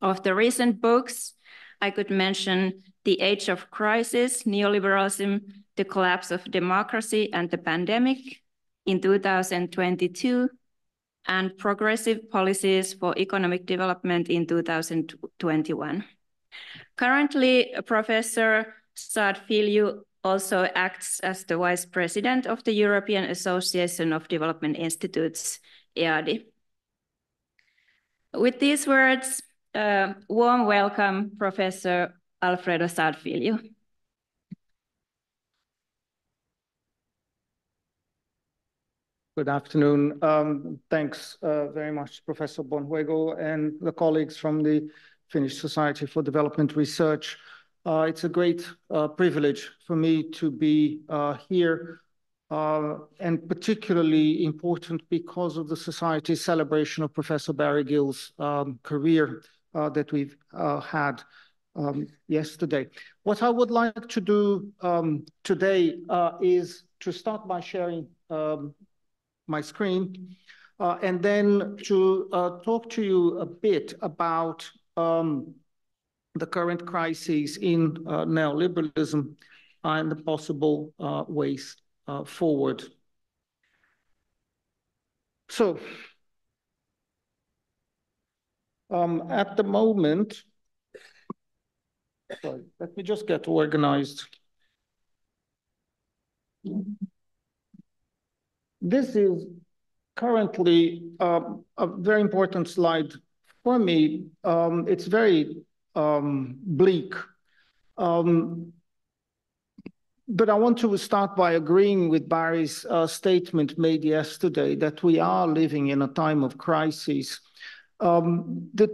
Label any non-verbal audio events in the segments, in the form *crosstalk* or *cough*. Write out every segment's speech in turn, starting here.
Of the recent books, I could mention The Age of Crisis, Neoliberalism, The Collapse of Democracy and the Pandemic in 2022, and Progressive Policies for Economic Development in 2021. Currently, Professor Saad-Filho also acts as the Vice President of the European Association of Development Institutes, EADI. With these words, uh, warm welcome, Professor Alfredo Saad-Filho. Good afternoon. Um, thanks uh, very much, Professor Bonjuego and the colleagues from the Finnish Society for Development Research. Uh, it's a great uh, privilege for me to be uh, here uh, and particularly important because of the Society's celebration of Professor Barry Gill's um, career uh, that we've uh, had um, yesterday. What I would like to do um, today is to start by sharing um, my screen and then to talk to you a bit about um, the current crises in uh, neoliberalism and the possible uh, ways uh, forward. So, um, at the moment, sorry, let me just get organized. This is currently uh, a very important slide for me. Um, it's very um, bleak. Um, but I want to start by agreeing with Barry's uh, statement made yesterday that we are living in a time of crisis. Um, the,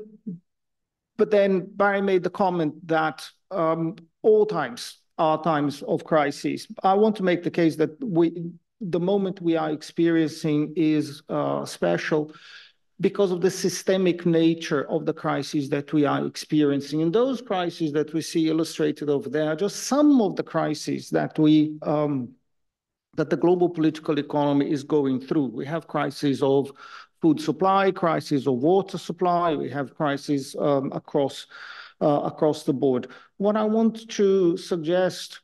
but then Barry made the comment that um, all times are times of crisis. I want to make the case that we, the moment we are experiencing is uh, special because of the systemic nature of the crises that we are experiencing. And those crises that we see illustrated over there are just some of the crises that we um, that the global political economy is going through. We have crises of food supply, crises of water supply, we have crises um, across uh, across the board. What I want to suggest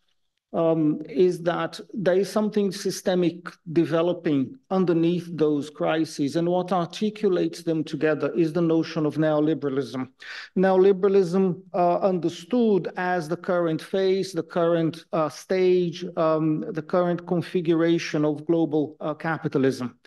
um, is that there is something systemic developing underneath those crises. And what articulates them together is the notion of neoliberalism. Neoliberalism uh, understood as the current phase, the current uh, stage, um, the current configuration of global uh, capitalism.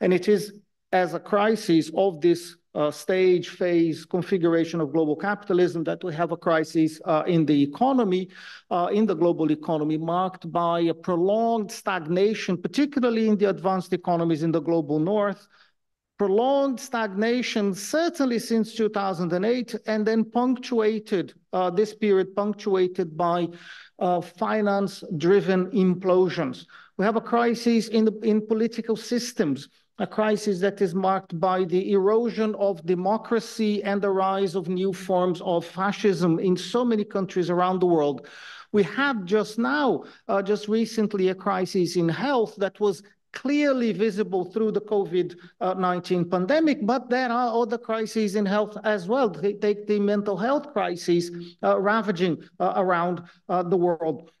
And it is as a crisis of this uh, stage, phase, configuration of global capitalism, that we have a crisis uh, in the economy, uh, in the global economy, marked by a prolonged stagnation, particularly in the advanced economies in the global north, prolonged stagnation, certainly since 2008, and then punctuated, uh, this period punctuated by uh, finance-driven implosions. We have a crisis in, the, in political systems a crisis that is marked by the erosion of democracy and the rise of new forms of fascism in so many countries around the world. We had just now, uh, just recently, a crisis in health that was clearly visible through the COVID-19 pandemic, but there are other crises in health as well. Take the mental health crisis uh, ravaging uh, around uh, the world.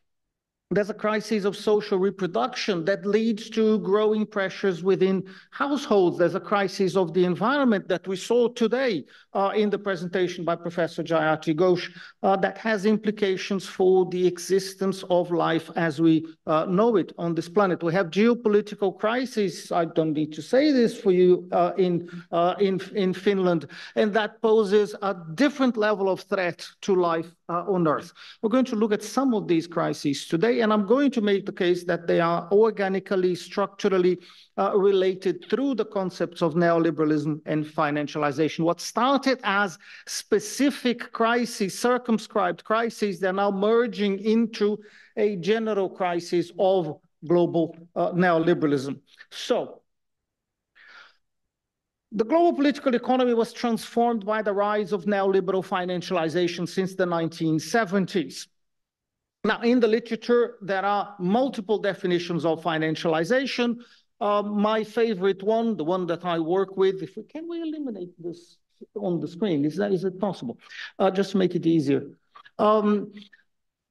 There's a crisis of social reproduction that leads to growing pressures within households. There's a crisis of the environment that we saw today uh, in the presentation by Professor Jayati Ghosh uh, that has implications for the existence of life as we uh, know it on this planet. We have geopolitical crises. I don't need to say this for you uh, in, uh, in, in Finland, and that poses a different level of threat to life uh, on Earth. We're going to look at some of these crises today, and I'm going to make the case that they are organically, structurally uh, related through the concepts of neoliberalism and financialization. What started as specific crises, circumscribed crises, they're now merging into a general crisis of global uh, neoliberalism. So the global political economy was transformed by the rise of neoliberal financialization since the 1970s. Now, in the literature, there are multiple definitions of financialization. Uh, my favorite one, the one that I work with, if we can we eliminate this on the screen. Is that is it possible? Uh, just to make it easier. Um,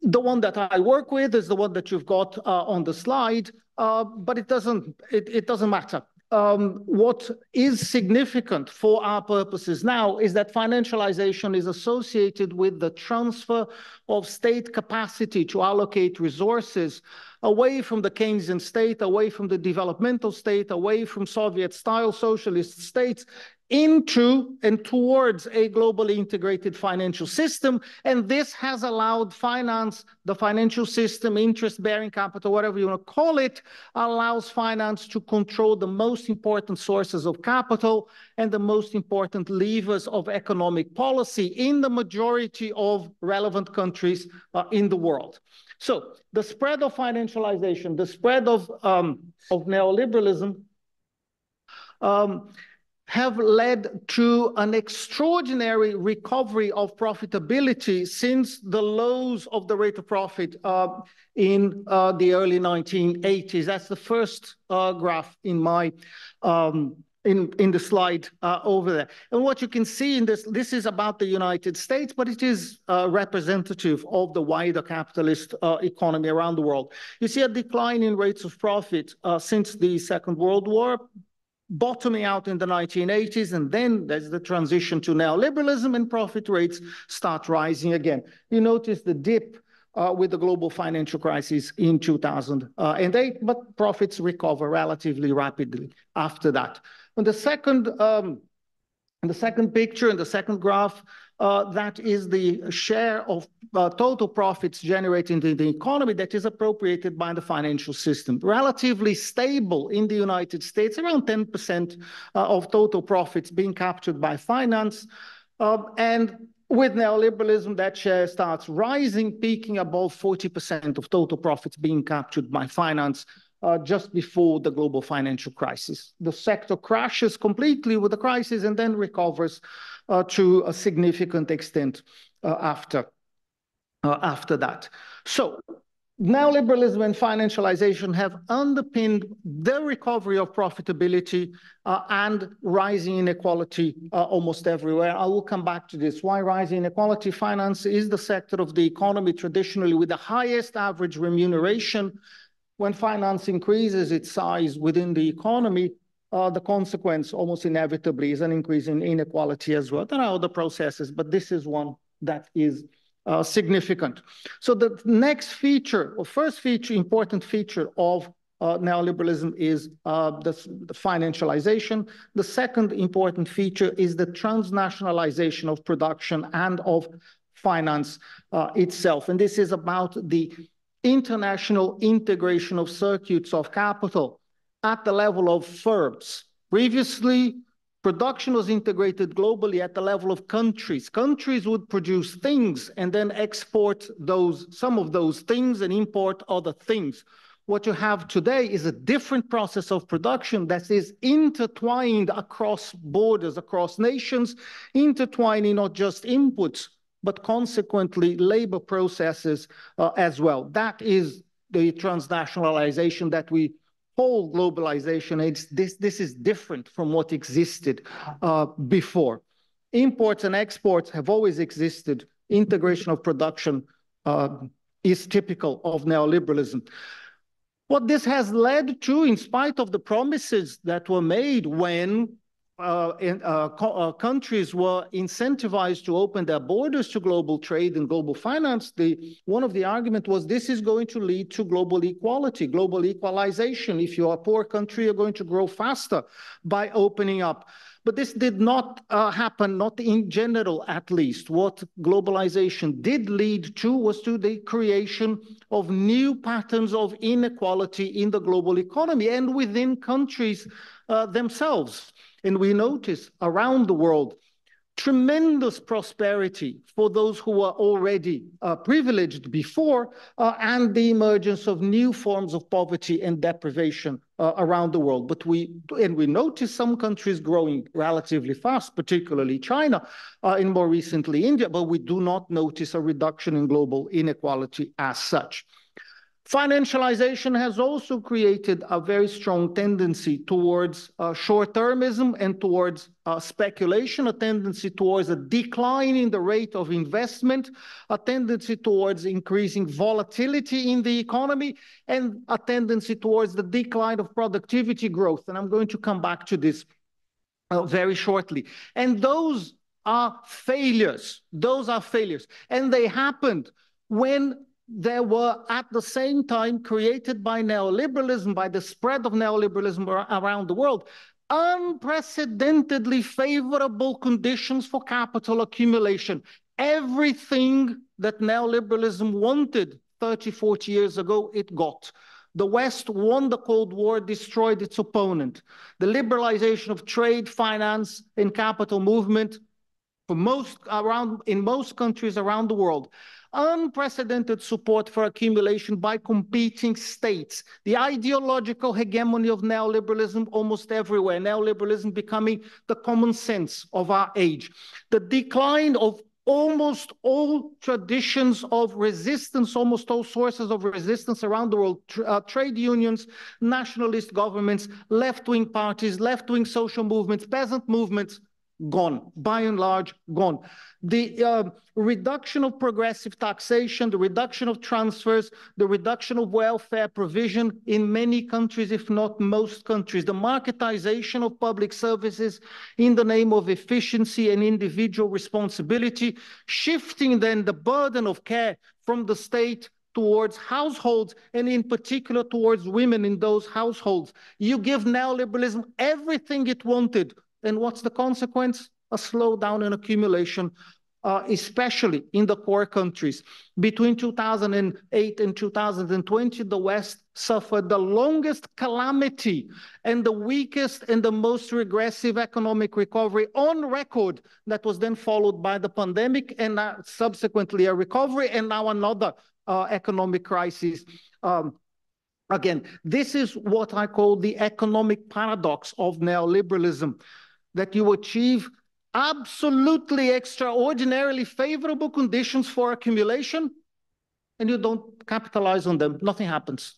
the one that I work with is the one that you've got uh, on the slide, uh, but it doesn't it, it doesn't matter. Um, what is significant for our purposes now is that financialization is associated with the transfer of state capacity to allocate resources away from the Keynesian state, away from the developmental state, away from Soviet-style socialist states, into and towards a globally integrated financial system. And this has allowed finance, the financial system, interest-bearing capital, whatever you want to call it, allows finance to control the most important sources of capital and the most important levers of economic policy in the majority of relevant countries uh, in the world. So the spread of financialization, the spread of, um, of neoliberalism, um, have led to an extraordinary recovery of profitability since the lows of the rate of profit uh, in uh, the early 1980s. That's the first uh, graph in my um, in, in the slide uh, over there. And what you can see in this, this is about the United States, but it is uh, representative of the wider capitalist uh, economy around the world. You see a decline in rates of profit since the Second World War, bottoming out in the 1980s, and then there's the transition to neoliberalism and profit rates start rising again. You notice the dip uh, with the global financial crisis in 2008, but profits recover relatively rapidly after that. And the second, um, the second picture and the second graph, uh, that is the share of uh, total profits generated in the economy that is appropriated by the financial system. Relatively stable in the United States, around 10% uh, of total profits being captured by finance. Um, and with neoliberalism, that share starts rising, peaking above 40% of total profits being captured by finance uh, just before the global financial crisis. The sector crashes completely with the crisis and then recovers uh, to a significant extent uh, after, uh, after that. So neoliberalism and financialization have underpinned the recovery of profitability uh, and rising inequality uh, almost everywhere. I will come back to this. Why rising inequality? Finance is the sector of the economy traditionally with the highest average remuneration when finance increases its size within the economy, uh, the consequence almost inevitably is an increase in inequality as well. There are other processes, but this is one that is uh, significant. So the next feature, or first feature, important feature of uh, neoliberalism is uh, the, the, financialization. The second important feature is the transnationalization of production and of finance uh, itself. And this is about the international integration of circuits of capital at the level of firms. Previously, production was integrated globally at the level of countries. Countries would produce things and then export those, some of those things and import other things. What you have today is a different process of production that is intertwined across borders, across nations, intertwining not just inputs, but consequently labor processes uh, as well. That is the transnationalization that we call globalization. It's this, this is different from what existed uh, before. Imports and exports have always existed. Integration of production uh, is typical of neoliberalism. What this has led to, in spite of the promises that were made when uh, in, uh, uh, countries were incentivized to open their borders to global trade and global finance, the, one of the arguments was this is going to lead to global equality, global equalization. If you're a poor country, you're going to grow faster by opening up. But this did not uh, happen, not in general at least. What globalization did lead to was to the creation of new patterns of inequality in the global economy and within countries uh, themselves. And we notice around the world tremendous prosperity for those who were already uh, privileged before, uh, and the emergence of new forms of poverty and deprivation uh, around the world. But we and we notice some countries growing relatively fast, particularly China, uh, and more recently India. But we do not notice a reduction in global inequality as such. Financialization has also created a very strong tendency towards uh, short-termism and towards uh, speculation, a tendency towards a decline in the rate of investment, a tendency towards increasing volatility in the economy, and a tendency towards the decline of productivity growth. And I'm going to come back to this uh, very shortly. And those are failures. Those are failures. And they happened when there were at the same time created by neoliberalism, by the spread of neoliberalism around the world, unprecedentedly favorable conditions for capital accumulation. Everything that neoliberalism wanted 30, 40 years ago, it got. The West won the Cold War, destroyed its opponent. The liberalization of trade, finance, and capital movement for most around in most countries around the world unprecedented support for accumulation by competing states, the ideological hegemony of neoliberalism almost everywhere, neoliberalism becoming the common sense of our age, the decline of almost all traditions of resistance, almost all sources of resistance around the world, uh, trade unions, nationalist governments, left-wing parties, left-wing social movements, peasant movements, gone, by and large, gone. The uh, reduction of progressive taxation, the reduction of transfers, the reduction of welfare provision in many countries, if not most countries, the marketization of public services in the name of efficiency and individual responsibility, shifting then the burden of care from the state towards households and in particular towards women in those households. You give neoliberalism everything it wanted and what's the consequence? A slowdown in accumulation, uh, especially in the core countries. Between 2008 and 2020, the West suffered the longest calamity and the weakest and the most regressive economic recovery on record that was then followed by the pandemic and uh, subsequently a recovery and now another uh, economic crisis um, Again, this is what I call the economic paradox of neoliberalism that you achieve absolutely extraordinarily favorable conditions for accumulation and you don't capitalize on them, nothing happens.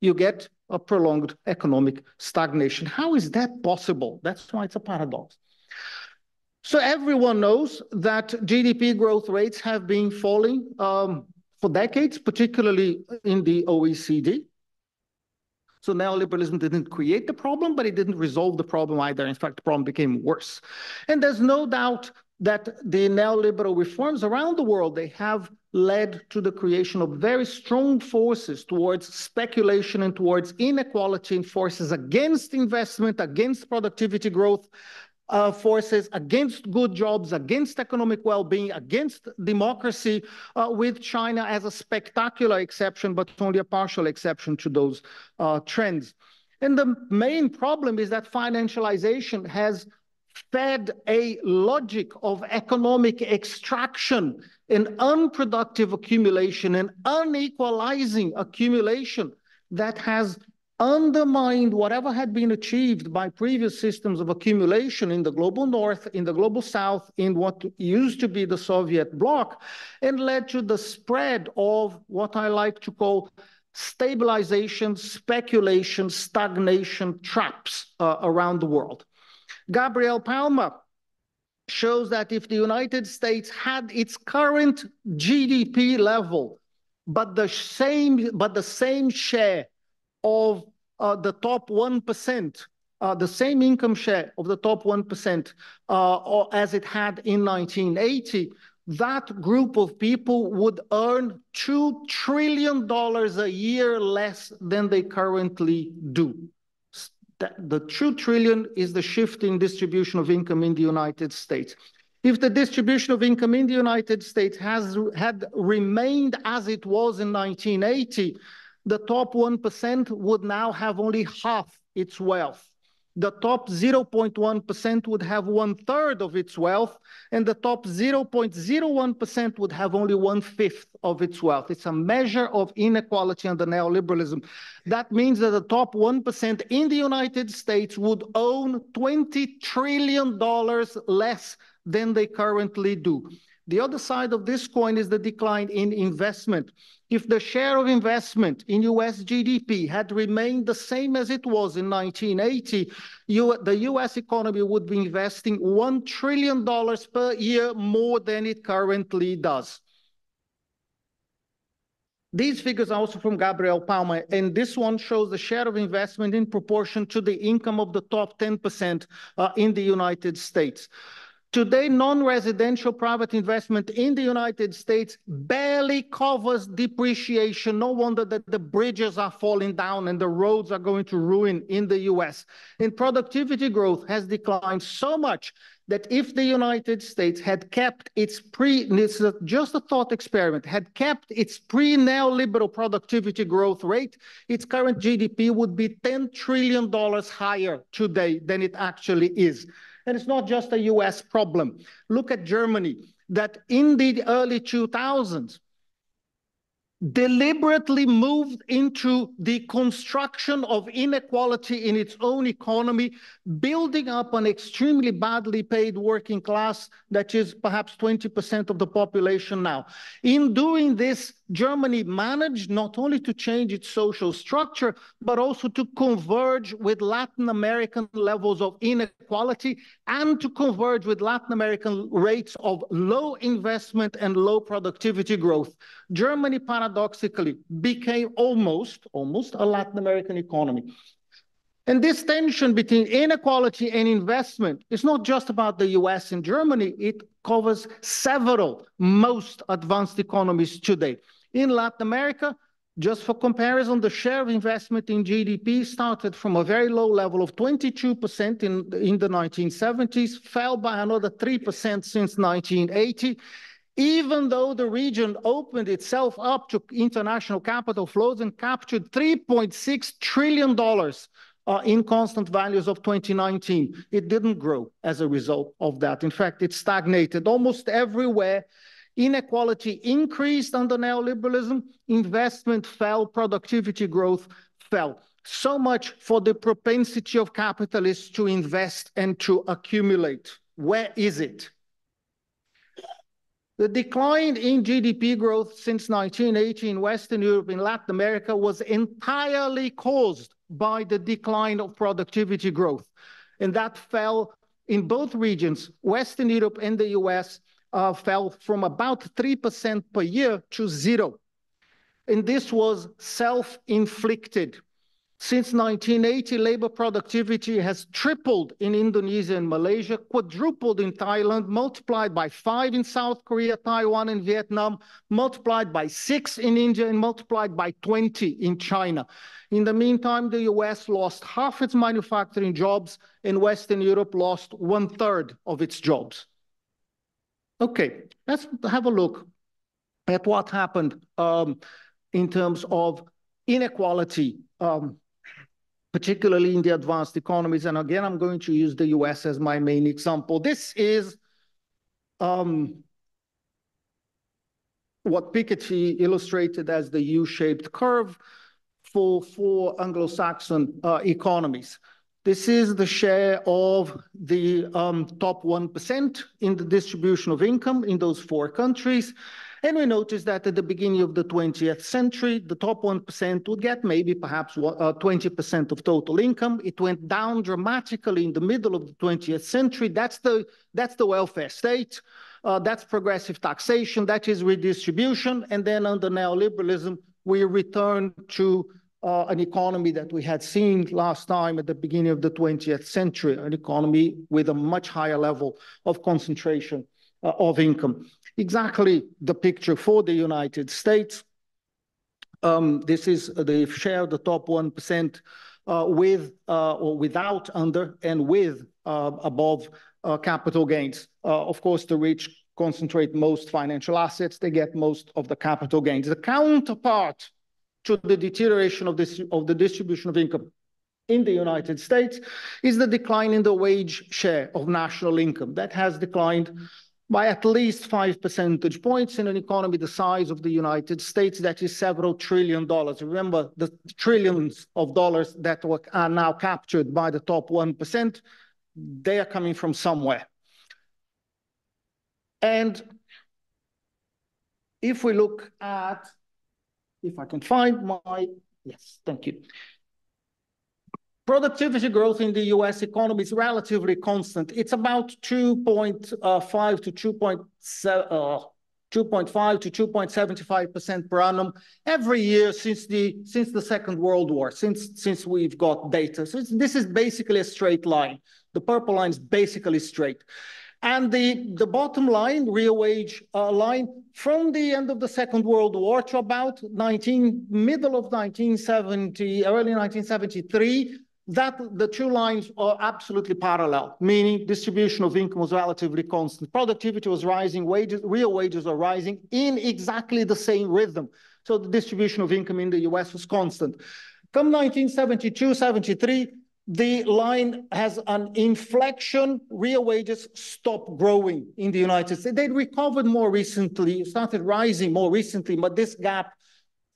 You get a prolonged economic stagnation. How is that possible? That's why it's a paradox. So everyone knows that GDP growth rates have been falling um, for decades, particularly in the OECD. So neoliberalism didn't create the problem, but it didn't resolve the problem either. In fact, the problem became worse. And there's no doubt that the neoliberal reforms around the world, they have led to the creation of very strong forces towards speculation and towards inequality and forces against investment, against productivity growth, uh, forces against good jobs, against economic well-being, against democracy, uh, with China as a spectacular exception, but only a partial exception to those uh, trends. And the main problem is that financialization has fed a logic of economic extraction and unproductive accumulation and unequalizing accumulation that has undermined whatever had been achieved by previous systems of accumulation in the global north, in the global south, in what used to be the Soviet bloc, and led to the spread of what I like to call stabilization, speculation, stagnation traps uh, around the world. Gabriel Palma shows that if the United States had its current GDP level, but the same, but the same share of uh, the top 1%, uh, the same income share of the top 1% uh, as it had in 1980, that group of people would earn $2 trillion a year less than they currently do. The two trillion is the shift in distribution of income in the United States. If the distribution of income in the United States has had remained as it was in 1980, the top 1% would now have only half its wealth. The top 0.1% would have one third of its wealth, and the top 0.01% would have only one fifth of its wealth. It's a measure of inequality under neoliberalism. That means that the top 1% in the United States would own $20 trillion less than they currently do. The other side of this coin is the decline in investment. If the share of investment in US GDP had remained the same as it was in 1980, you, the US economy would be investing $1 trillion per year more than it currently does. These figures are also from Gabriel Palma, and this one shows the share of investment in proportion to the income of the top 10% uh, in the United States. Today, non-residential private investment in the United States barely covers depreciation. No wonder that the bridges are falling down and the roads are going to ruin in the US. And productivity growth has declined so much that if the United States had kept its pre, is just a thought experiment, had kept its pre-neoliberal productivity growth rate, its current GDP would be $10 trillion higher today than it actually is. And it's not just a US problem. Look at Germany, that in the early 2000s, deliberately moved into the construction of inequality in its own economy, building up an extremely badly paid working class that is perhaps 20% of the population now. In doing this, Germany managed not only to change its social structure, but also to converge with Latin American levels of inequality and to converge with Latin American rates of low investment and low productivity growth. Germany, paradoxically, became almost, almost a Latin American economy. And this tension between inequality and investment is not just about the US and Germany, it covers several most advanced economies today. In Latin America, just for comparison, the share of investment in GDP started from a very low level of 22% in, the 1970s, fell by another 3% since 1980. Even though the region opened itself up to international capital flows and captured $3.6 trillion uh, in constant values of 2019, it didn't grow as a result of that. In fact, it stagnated almost everywhere Inequality increased under neoliberalism, investment fell, productivity growth fell. So much for the propensity of capitalists to invest and to accumulate. Where is it? The decline in GDP growth since 1980 in Western Europe and Latin America was entirely caused by the decline of productivity growth. And that fell in both regions, Western Europe and the US, uh, fell from about 3% per year to zero. And this was self-inflicted. Since 1980, labor productivity has tripled in Indonesia and Malaysia, quadrupled in Thailand, multiplied by five in South Korea, Taiwan, and Vietnam, multiplied by six in India, and multiplied by 20 in China. In the meantime, the US lost half its manufacturing jobs, and Western Europe lost one third of its jobs. Okay, let's have a look at what happened um, in terms of inequality, um, particularly in the advanced economies. And again, I'm going to use the US as my main example. This is um, what Piketty illustrated as the U-shaped curve for, for Anglo-Saxon uh, economies. This is the share of the um, top 1% in the distribution of income in those four countries. And we notice that at the beginning of the 20th century, the top 1% would get maybe perhaps 20% uh, of total income. It went down dramatically in the middle of the 20th century. That's the, that's the welfare state. Uh, that's progressive taxation. That is redistribution. And then under neoliberalism, we return to uh, an economy that we had seen last time at the beginning of the 20th century, an economy with a much higher level of concentration uh, of income. Exactly the picture for the United States. Um, this is the share of the top 1% uh, with uh, or without, under, and with uh, above uh, capital gains. of course, the rich concentrate most financial assets, they get most of the capital gains. The counterpart to the deterioration of, this, of the distribution of income in the United States is the decline in the wage share of national income. That has declined by at least five percentage points in an economy the size of the United States that is several trillion dollars. Remember the trillions of dollars that are now captured by the top 1%, they are coming from somewhere. And if we look at if I can find my, yes, thank you. Productivity growth in the US economy is relatively constant. It's about 2.5 uh, to 2.7, uh, 2.5 to 2.75% per annum every year since the since the Second World War, since since we've got data. So this is basically a straight line. The purple line is basically straight. And the, the bottom line, real wage uh, line, from the end of the Second World War to about 19, middle of 1970, early 1973, that the two lines are absolutely parallel, meaning distribution of income was relatively constant. Productivity was rising, wages, real wages are rising in exactly the same rhythm. So the distribution of income in the US was constant. Come 1972, 73, the line has an inflection. Real wages stop growing in the United States. They recovered more recently, started rising more recently, but this gap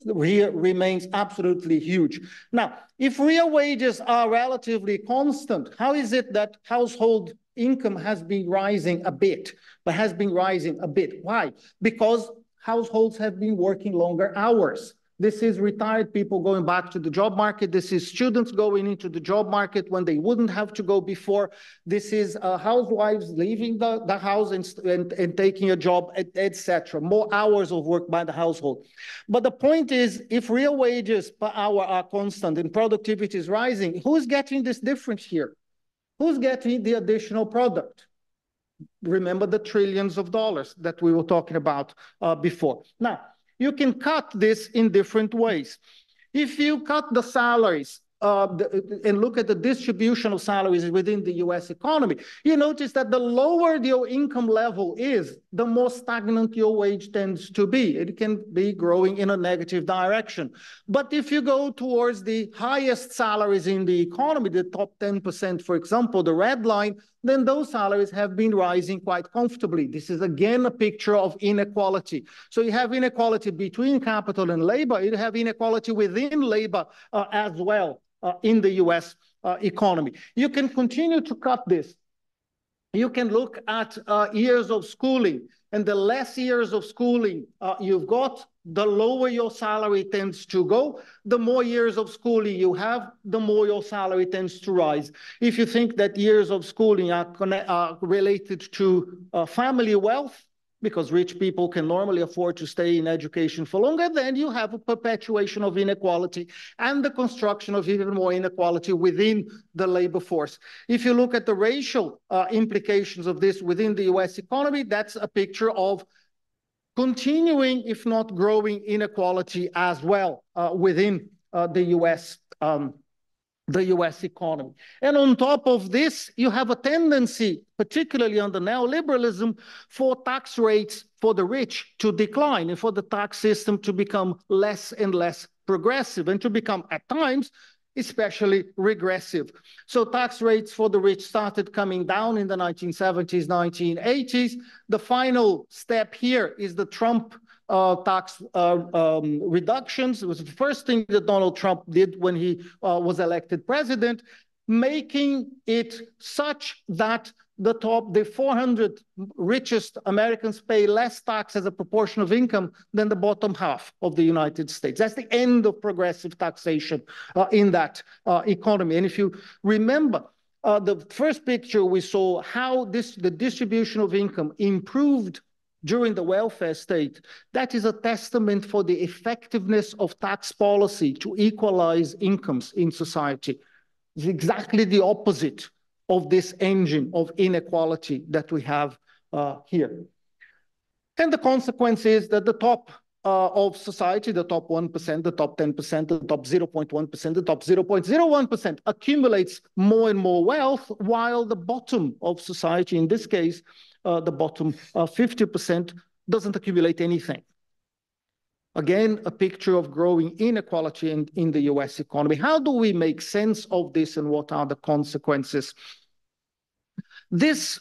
here remains absolutely huge. Now, if real wages are relatively constant, how is it that household income has been rising a bit, but has been rising a bit? Why? Because households have been working longer hours. This is retired people going back to the job market. This is students going into the job market when they wouldn't have to go before. This is uh, housewives leaving the, the house and, and, and taking a job, etc. More hours of work by the household. But the point is, if real wages per hour are constant and productivity is rising, who's getting this difference here? Who's getting the additional product? Remember the trillions of dollars that we were talking about uh, before. Now, you can cut this in different ways. If you cut the salaries uh, and look at the distribution of salaries within the US economy, you notice that the lower your income level is, the more stagnant your wage tends to be. It can be growing in a negative direction. But if you go towards the highest salaries in the economy, the top 10%, for example, the red line, then those salaries have been rising quite comfortably. This is again a picture of inequality. So you have inequality between capital and labor, you have inequality within labor uh, as well uh, in the US uh, economy. You can continue to cut this. You can look at uh, years of schooling, and the less years of schooling uh, you've got, the lower your salary tends to go. The more years of schooling you have, the more your salary tends to rise. If you think that years of schooling are, are related to uh, family wealth, because rich people can normally afford to stay in education for longer, then you have a perpetuation of inequality and the construction of even more inequality within the labor force. If you look at the racial uh, implications of this within the US economy, that's a picture of continuing, if not growing, inequality as well uh, within uh, the US um, the US economy. And on top of this, you have a tendency, particularly under neoliberalism, for tax rates for the rich to decline and for the tax system to become less and less progressive and to become, at times, especially regressive. So tax rates for the rich started coming down in the 1970s, 1980s. The final step here is the Trump uh, tax uh, um, reductions. It was the first thing that Donald Trump did when he uh, was elected president, making it such that the top, the 400 richest Americans pay less tax as a proportion of income than the bottom half of the United States. That's the end of progressive taxation uh, in that uh, economy. And if you remember, uh, the first picture we saw how this the distribution of income improved during the welfare state, that is a testament for the effectiveness of tax policy to equalize incomes in society. It's exactly the opposite of this engine of inequality that we have uh, here. And the consequence is that the top uh, of society, the top 1%, the top 10%, the top 0.1%, the top 0.01% accumulates more and more wealth, while the bottom of society, in this case, the bottom 50% uh, doesn't accumulate anything. Again, a picture of growing inequality in, in the US economy. How do we make sense of this and what are the consequences? This,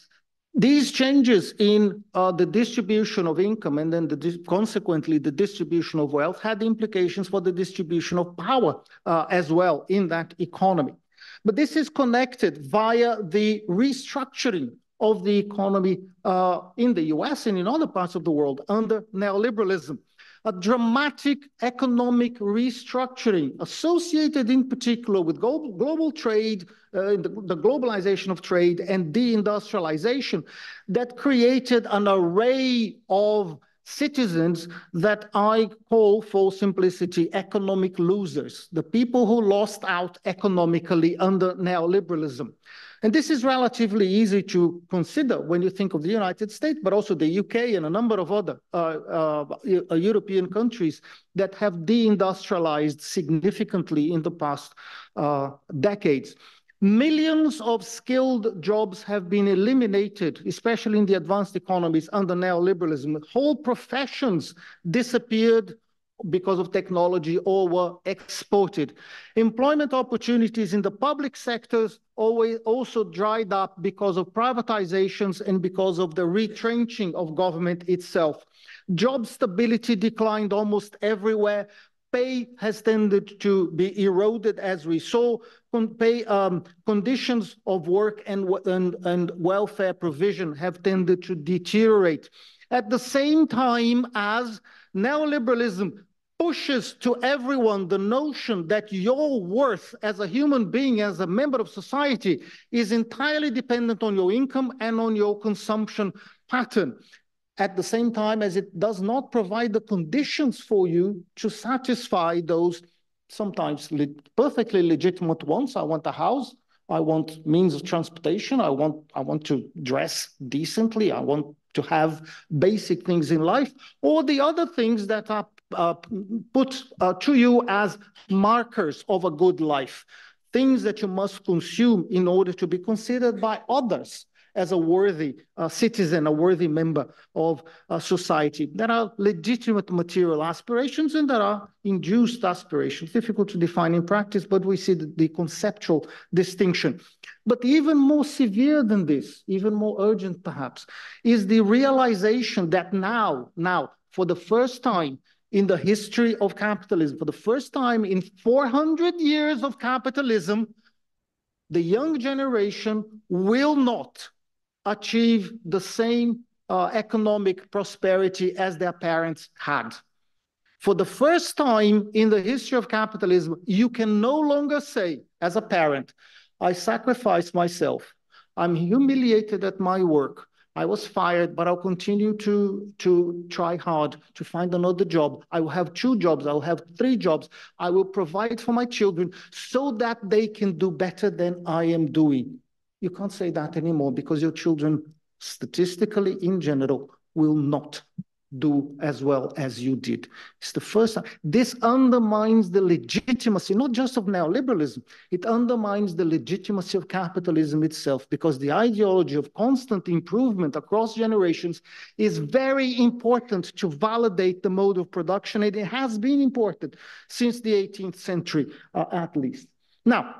these changes in uh, the distribution of income and then the, consequently the distribution of wealth had implications for the distribution of power uh, as well in that economy. But this is connected via the restructuring of the economy uh, in the US and in other parts of the world under neoliberalism. a dramatic economic restructuring associated in particular with global, global trade, uh, the, the globalization of trade and deindustrialization that created an array of citizens that I call for simplicity economic losers, the people who lost out economically under neoliberalism. And this is relatively easy to consider when you think of the United States, but also the UK and a number of other uh, uh, European countries that have deindustrialized significantly in the past uh, decades. Millions of skilled jobs have been eliminated, especially in the advanced economies under neoliberalism. Whole professions disappeared because of technology or were exported. Employment opportunities in the public sectors always also dried up because of privatizations and because of the retrenching of government itself. Job stability declined almost everywhere pay has tended to be eroded as we saw. Pay, um, conditions of work and, and, and welfare provision have tended to deteriorate. At the same time as neoliberalism pushes to everyone the notion that your worth as a human being, as a member of society, is entirely dependent on your income and on your consumption pattern at the same time as it does not provide the conditions for you to satisfy those sometimes le perfectly legitimate wants. I want a house. I want means of transportation. I want, I want to dress decently. I want to have basic things in life, or the other things that are uh, put uh, to you as markers of a good life, things that you must consume in order to be considered by others as a worthy uh, citizen, a worthy member of society. There are legitimate material aspirations and there are induced aspirations, difficult to define in practice, but we see the, the conceptual distinction. But even more severe than this, even more urgent perhaps, is the realization that now, now, for the first time, in the history of capitalism. For the first time in 400 years of capitalism, the young generation will not achieve the same uh, economic prosperity as their parents had. For the first time in the history of capitalism, you can no longer say, as a parent, I sacrificed myself. I'm humiliated at my work. I was fired, but I'll continue to, to try hard to find another job. I will have two jobs. I will have three jobs. I will provide for my children so that they can do better than I am doing. You can't say that anymore because your children, statistically in general, will not do as well as you did. It's the first time. This undermines the legitimacy, not just of neoliberalism, it undermines the legitimacy of capitalism itself because the ideology of constant improvement across generations is very important to validate the mode of production. And it has been important since the 18th century, uh, at least. Now,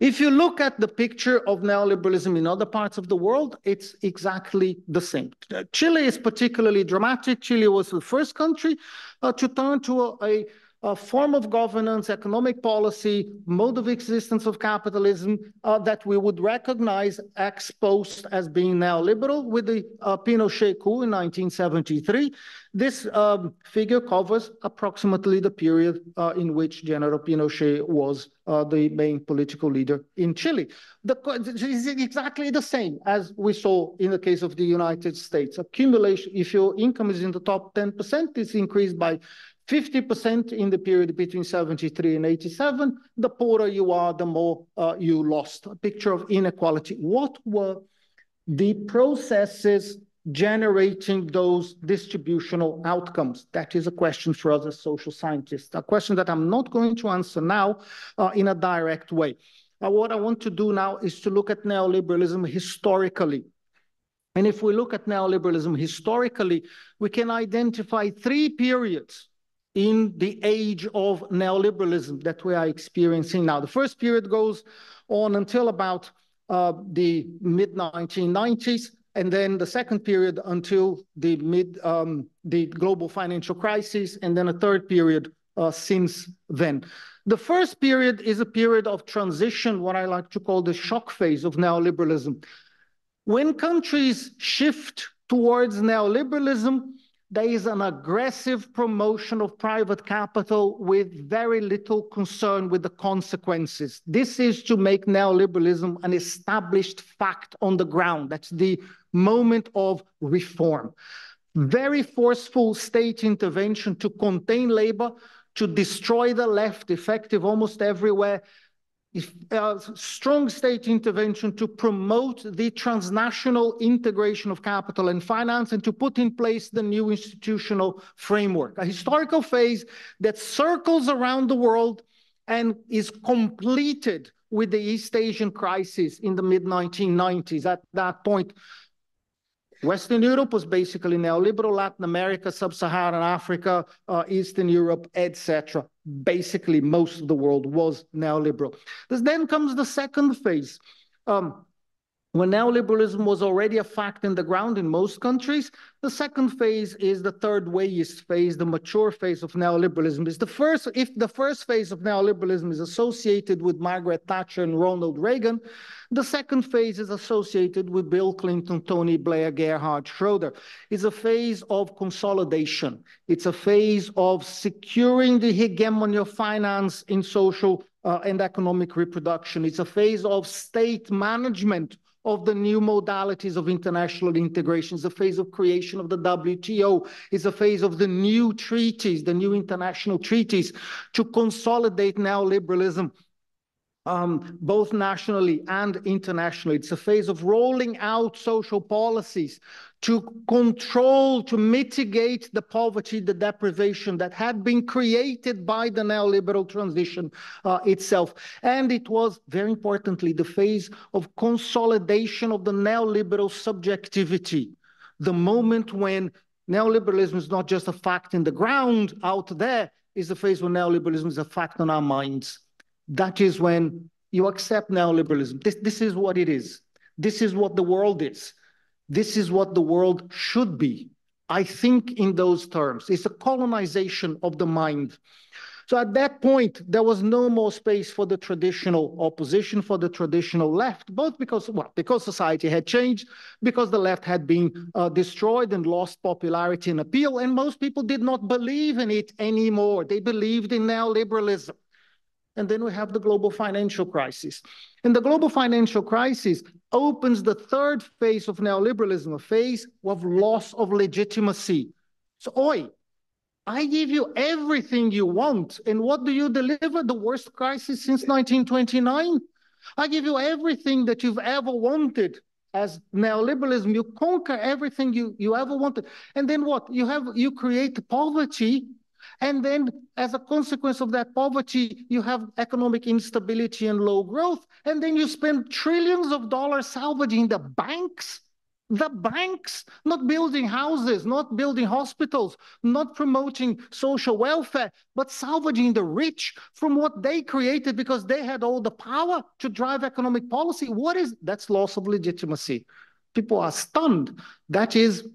if you look at the picture of neoliberalism in other parts of the world, it's exactly the same. Chile is particularly dramatic. Chile was the first country uh, to turn to a, a a form of governance, economic policy, mode of existence of capitalism uh, that we would recognize ex post as being neoliberal with the uh, Pinochet coup in 1973. This um, figure covers approximately the period uh, in which General Pinochet was uh, the main political leader in Chile. The, is exactly the same as we saw in the case of the United States. Accumulation, if your income is in the top 10%, it's increased by 50% in the period between 73 and 87. The poorer you are, the more uh, you lost. A picture of inequality. What were the processes generating those distributional outcomes? That is a question for us as social scientists, a question that I'm not going to answer now uh, in a direct way. Uh, what I want to do now is to look at neoliberalism historically. And if we look at neoliberalism historically, we can identify three periods in the age of neoliberalism that we are experiencing now. The first period goes on until about uh, the mid 1990s, and then the second period until the mid um, the global financial crisis, and then a third period uh, since then. The first period is a period of transition, what I like to call the shock phase of neoliberalism. When countries shift towards neoliberalism, there is an aggressive promotion of private capital with very little concern with the consequences. This is to make neoliberalism an established fact on the ground. That's the moment of reform. Very forceful state intervention to contain labor, to destroy the left, effective almost everywhere, uh, strong state intervention to promote the transnational integration of capital and finance and to put in place the new institutional framework, a historical phase that circles around the world and is completed with the East Asian crisis in the mid-1990s. At that point, Western Europe was basically neoliberal, Latin America, Sub-Saharan Africa, uh, Eastern Europe, etc. Basically, most of the world was neoliberal. This then comes the second phase. Um, when neoliberalism was already a fact in the ground in most countries, the second phase is the third wayist phase, the mature phase of neoliberalism. Is the first, if the first phase of neoliberalism is associated with Margaret Thatcher and Ronald Reagan, the second phase is associated with Bill Clinton, Tony Blair, Gerhard Schroeder. It's a phase of consolidation. It's a phase of securing the hegemony of finance in social uh, and economic reproduction. It's a phase of state management of the new modalities of international integration. It's a phase of creation of the WTO. It's a phase of the new treaties, the new international treaties to consolidate neoliberalism um, both nationally and internationally. It's a phase of rolling out social policies to control, to mitigate the poverty, the deprivation that had been created by the neoliberal transition uh, itself. And it was, very importantly, the phase of consolidation of the neoliberal subjectivity, the moment when neoliberalism is not just a fact in the ground out there, is the phase when neoliberalism is a fact on our minds. That is when you accept neoliberalism. This, this is what it is. This is what the world is. This is what the world should be. I think in those terms. It's a colonization of the mind. So at that point, there was no more space for the traditional opposition, for the traditional left, both because, well, because society had changed, because the left had been uh, destroyed and lost popularity and appeal, and most people did not believe in it anymore. They believed in neoliberalism. And then we have the global financial crisis. And the global financial crisis opens the third phase of neoliberalism, a phase of loss of legitimacy. So, oi, I give you everything you want. And what do you deliver? The worst crisis since 1929? I give you everything that you've ever wanted. As neoliberalism, you conquer everything you, you ever wanted. And then what? You have you create poverty and then as a consequence of that poverty, you have economic instability and low growth. And then you spend trillions of dollars salvaging the banks, the banks, not building houses, not building hospitals, not promoting social welfare, but salvaging the rich from what they created because they had all the power to drive economic policy. What is that's loss of legitimacy? People are stunned. That is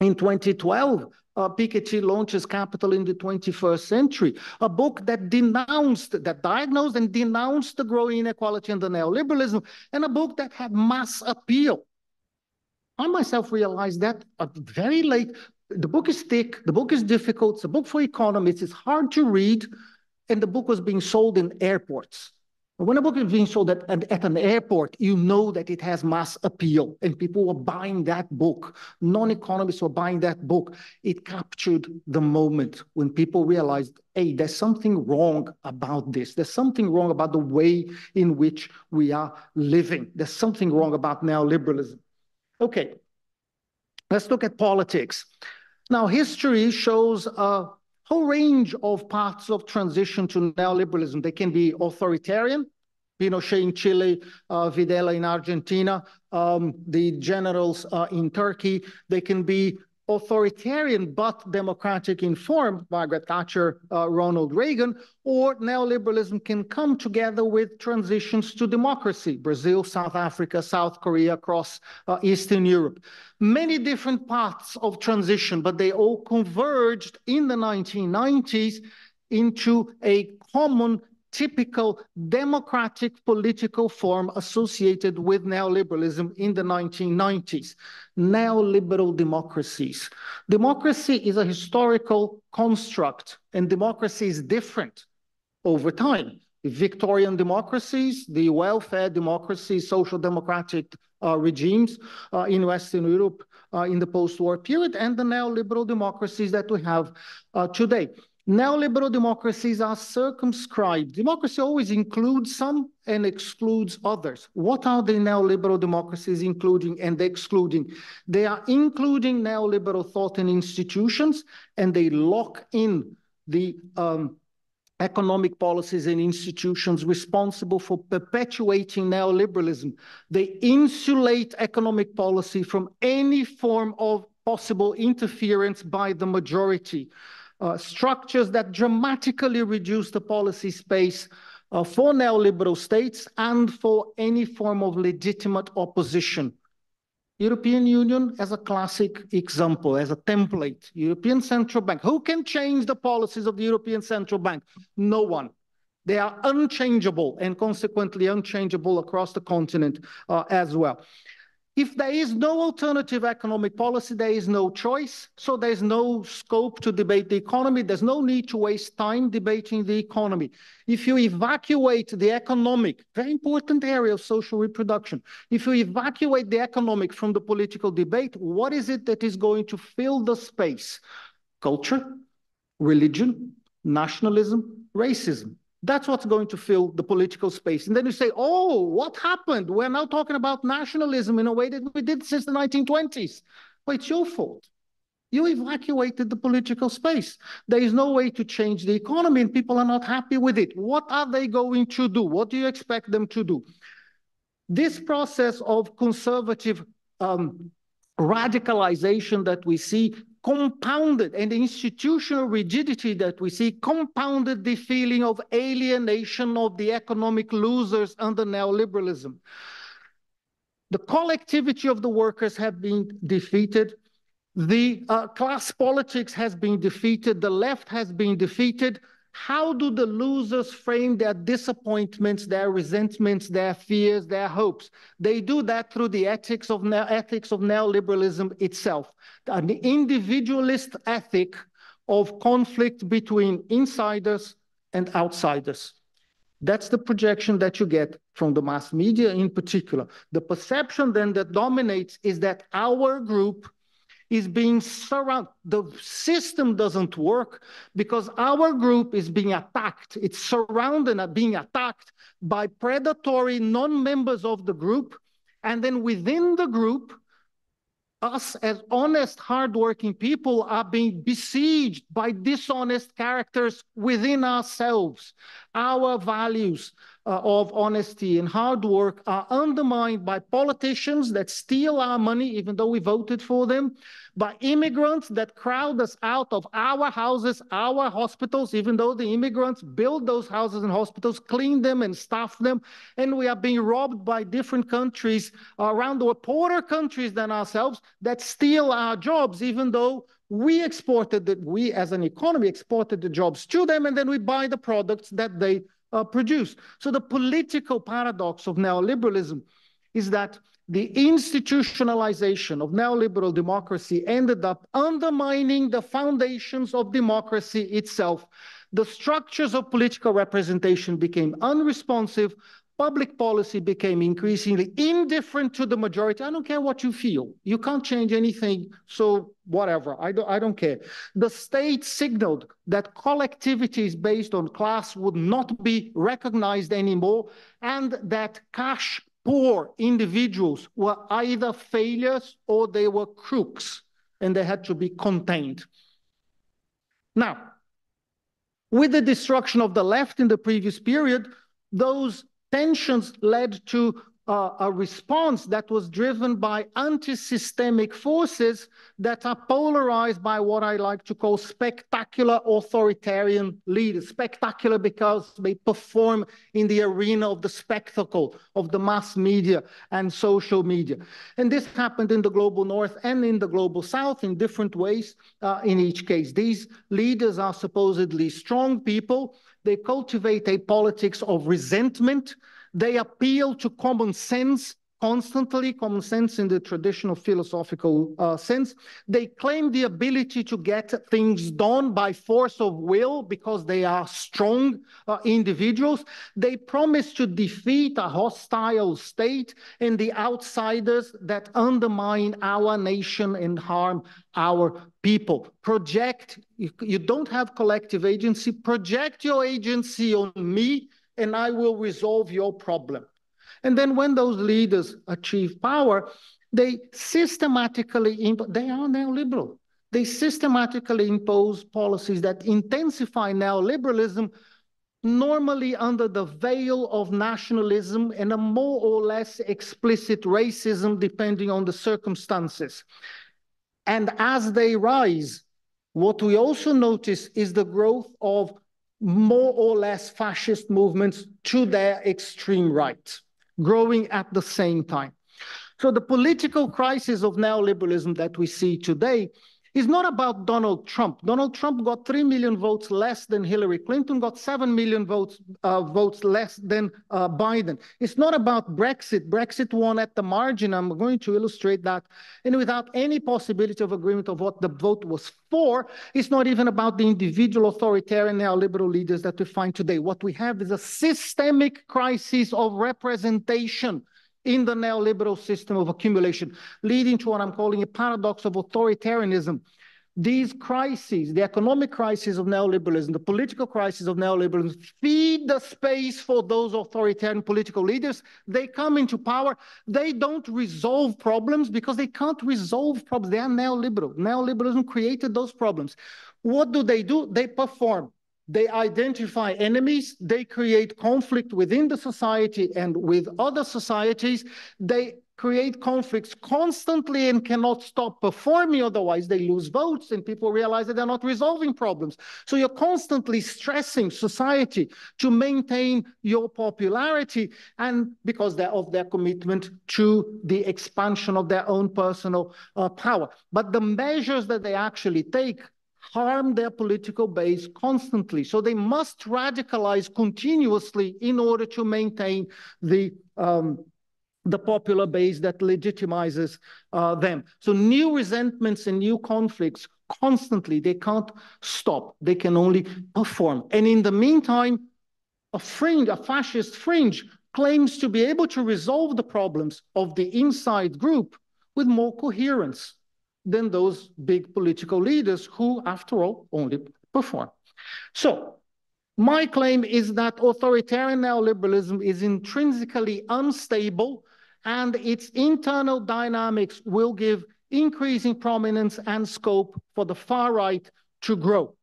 in 2012, uh, Piketty launches Capital in the 21st Century, a book that denounced, that diagnosed and denounced the growing inequality and the neoliberalism, and a book that had mass appeal. I myself realized that very late. The book is thick, the book is difficult, it's a book for economists, it's hard to read, and the book was being sold in airports. When a book is being sold at, at, an airport, you know that it has mass appeal and people were buying that book. Non-economists were buying that book. It captured the moment when people realized, hey, there's something wrong about this. There's something wrong about the way in which we are living. There's something wrong about neoliberalism. Okay, let's look at politics. Now, history shows a whole range of paths of transition to neoliberalism. They can be authoritarian, Pinochet in Chile, uh, Videla in Argentina, um, the generals uh, in Turkey. They can be authoritarian but democratic in form, Margaret Thatcher, uh, Ronald Reagan, or neoliberalism can come together with transitions to democracy, Brazil, South Africa, South Korea, across uh, Eastern Europe. Many different paths of transition, but they all converged in the 1990s into a common typical democratic political form associated with neoliberalism in the 1990s. Neoliberal democracies. Democracy is a historical construct, and democracy is different over time. Victorian democracies, the welfare democracies, social democratic uh, regimes uh, in Western Europe uh, in the post-war period, and the neoliberal democracies that we have uh, today. Neoliberal democracies are circumscribed. Democracy always includes some and excludes others. What are the neoliberal democracies including and excluding? They are including neoliberal thought and institutions, and they lock in the um, economic policies and institutions responsible for perpetuating neoliberalism. They insulate economic policy from any form of possible interference by the majority. Uh, structures that dramatically reduce the policy space uh, for neoliberal states and for any form of legitimate opposition. European Union as a classic example, as a template. European Central Bank. Who can change the policies of the European Central Bank? No one. They are unchangeable and consequently unchangeable across the continent uh, as well. If there is no alternative economic policy, there is no choice. So there's no scope to debate the economy. There's no need to waste time debating the economy. If you evacuate the economic, very important area of social reproduction, if you evacuate the economic from the political debate, what is it that is going to fill the space? Culture, religion, nationalism, racism. That's what's going to fill the political space. And then you say, oh, what happened? We're now talking about nationalism in a way that we did since the 1920s. Well, it's your fault. You evacuated the political space. There is no way to change the economy, and people are not happy with it. What are they going to do? What do you expect them to do? This process of conservative um, radicalization that we see compounded, and the institutional rigidity that we see compounded the feeling of alienation of the economic losers under neoliberalism. The collectivity of the workers have been defeated. The uh, class politics has been defeated. The left has been defeated. How do the losers frame their disappointments, their resentments, their fears, their hopes? They do that through the ethics of, ethics of neoliberalism itself, an individualist ethic of conflict between insiders and outsiders. That's the projection that you get from the mass media in particular. The perception then that dominates is that our group is being surrounded. The system doesn't work because our group is being attacked. It's surrounded and being attacked by predatory non-members of the group. And then within the group, us as honest, hardworking people are being besieged by dishonest characters within ourselves. Our values, uh, of honesty and hard work are undermined by politicians that steal our money, even though we voted for them, by immigrants that crowd us out of our houses, our hospitals, even though the immigrants build those houses and hospitals, clean them and staff them, and we are being robbed by different countries around the world, poorer countries than ourselves, that steal our jobs, even though we exported that we as an economy exported the jobs to them and then we buy the products that they uh, produce. So the political paradox of neoliberalism is that the institutionalization of neoliberal democracy ended up undermining the foundations of democracy itself. The structures of political representation became unresponsive, public policy became increasingly indifferent to the majority. I don't care what you feel. You can't change anything, so whatever. I don't, I don't care. The state signaled that collectivities based on class would not be recognized anymore and that cash poor individuals were either failures or they were crooks and they had to be contained. Now, with the destruction of the left in the previous period, those tensions led to uh, a response that was driven by anti-systemic forces that are polarized by what I like to call spectacular authoritarian leaders. Spectacular because they perform in the arena of the spectacle of the mass media and social media. And this happened in the global north and in the global south in different ways uh, in each case. These leaders are supposedly strong people They cultivate a politics of resentment. They appeal to common sense constantly, common sense in the traditional philosophical uh, sense. They claim the ability to get things done by force of will because they are strong uh, individuals. They promise to defeat a hostile state and the outsiders that undermine our nation and harm our people. Project, you, you don't have collective agency, project your agency on me and I will resolve your problem. And then when those leaders achieve power, they systematically, they are neoliberal. They systematically impose policies that intensify neoliberalism, normally under the veil of nationalism and a more or less explicit racism, depending on the circumstances. And as they rise, what we also notice is the growth of more or less fascist movements to their extreme right growing at the same time. So the political crisis of neoliberalism that we see today is not about Donald Trump. Donald Trump got 3 million votes less than Hillary Clinton, got 7 million votes, uh, votes less than uh, Biden. It's not about Brexit. Brexit won at the margin. I'm going to illustrate that. And without any possibility of agreement of what the vote was for, it's not even about the individual authoritarian neoliberal leaders that we find today. What we have is a systemic crisis of representation in the neoliberal system of accumulation, leading to what I'm calling a paradox of authoritarianism. These crises, the economic crisis of neoliberalism, the political crisis of neoliberalism, feed the space for those authoritarian political leaders. They come into power. They don't resolve problems because they can't resolve problems. They are neoliberal. Neoliberalism created those problems. What do they do? They perform. They identify enemies, they create conflict within the society and with other societies. They create conflicts constantly and cannot stop performing, otherwise they lose votes and people realize that they're not resolving problems. So you're constantly stressing society to maintain your popularity and because of their commitment to the expansion of their own personal uh, power. But the measures that they actually take harm their political base constantly. So they must radicalize continuously in order to maintain the um, the popular base that legitimizes uh, them. So new resentments and new conflicts constantly, they can't stop. They can only perform. And in the meantime, a fringe, a fascist fringe claims to be able to resolve the problems of the inside group with more coherence than those big political leaders who, after all, only perform. So my claim is that authoritarian neoliberalism is intrinsically unstable and its internal dynamics will give increasing prominence and scope for the far right to grow.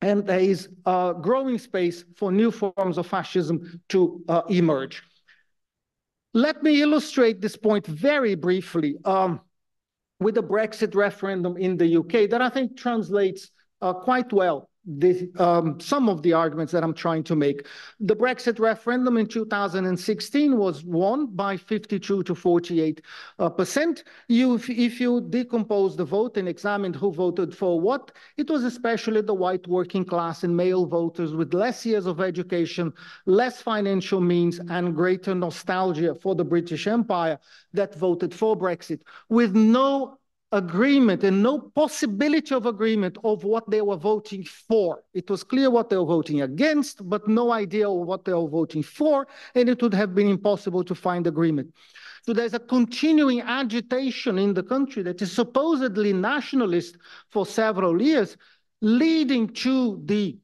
And there is a growing space for new forms of fascism to uh, emerge. Let me illustrate this point very briefly. Um, with the Brexit referendum in the UK that I think translates uh, quite well the, um, some of the arguments that I'm trying to make. The Brexit referendum in 2016 was won by 52 to 48 uh, percent. You, if, if, you decompose the vote and examine who voted for what, it was especially the white working class and male voters with less years of education, less financial means, and greater nostalgia for the British Empire that voted for Brexit, with no agreement and no possibility of agreement of what they were voting for. It was clear what they were voting against, but no idea of what they were voting for, and it would have been impossible to find agreement. So there's a continuing agitation in the country that is supposedly nationalist for several years, leading to the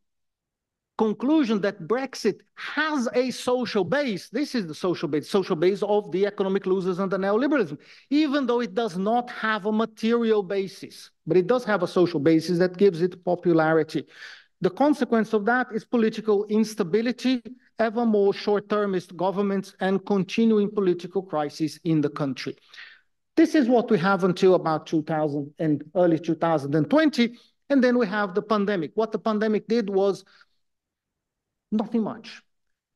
conclusion that Brexit has a social base. This is the social base, social base of the economic losers under neoliberalism, even though it does not have a material basis, but it does have a social basis that gives it popularity. The consequence of that is political instability, ever more short-termist governments, and continuing political crisis in the country. This is what we have until about 2000 and early 2020. And then we have the pandemic. What the pandemic did was Nothing much.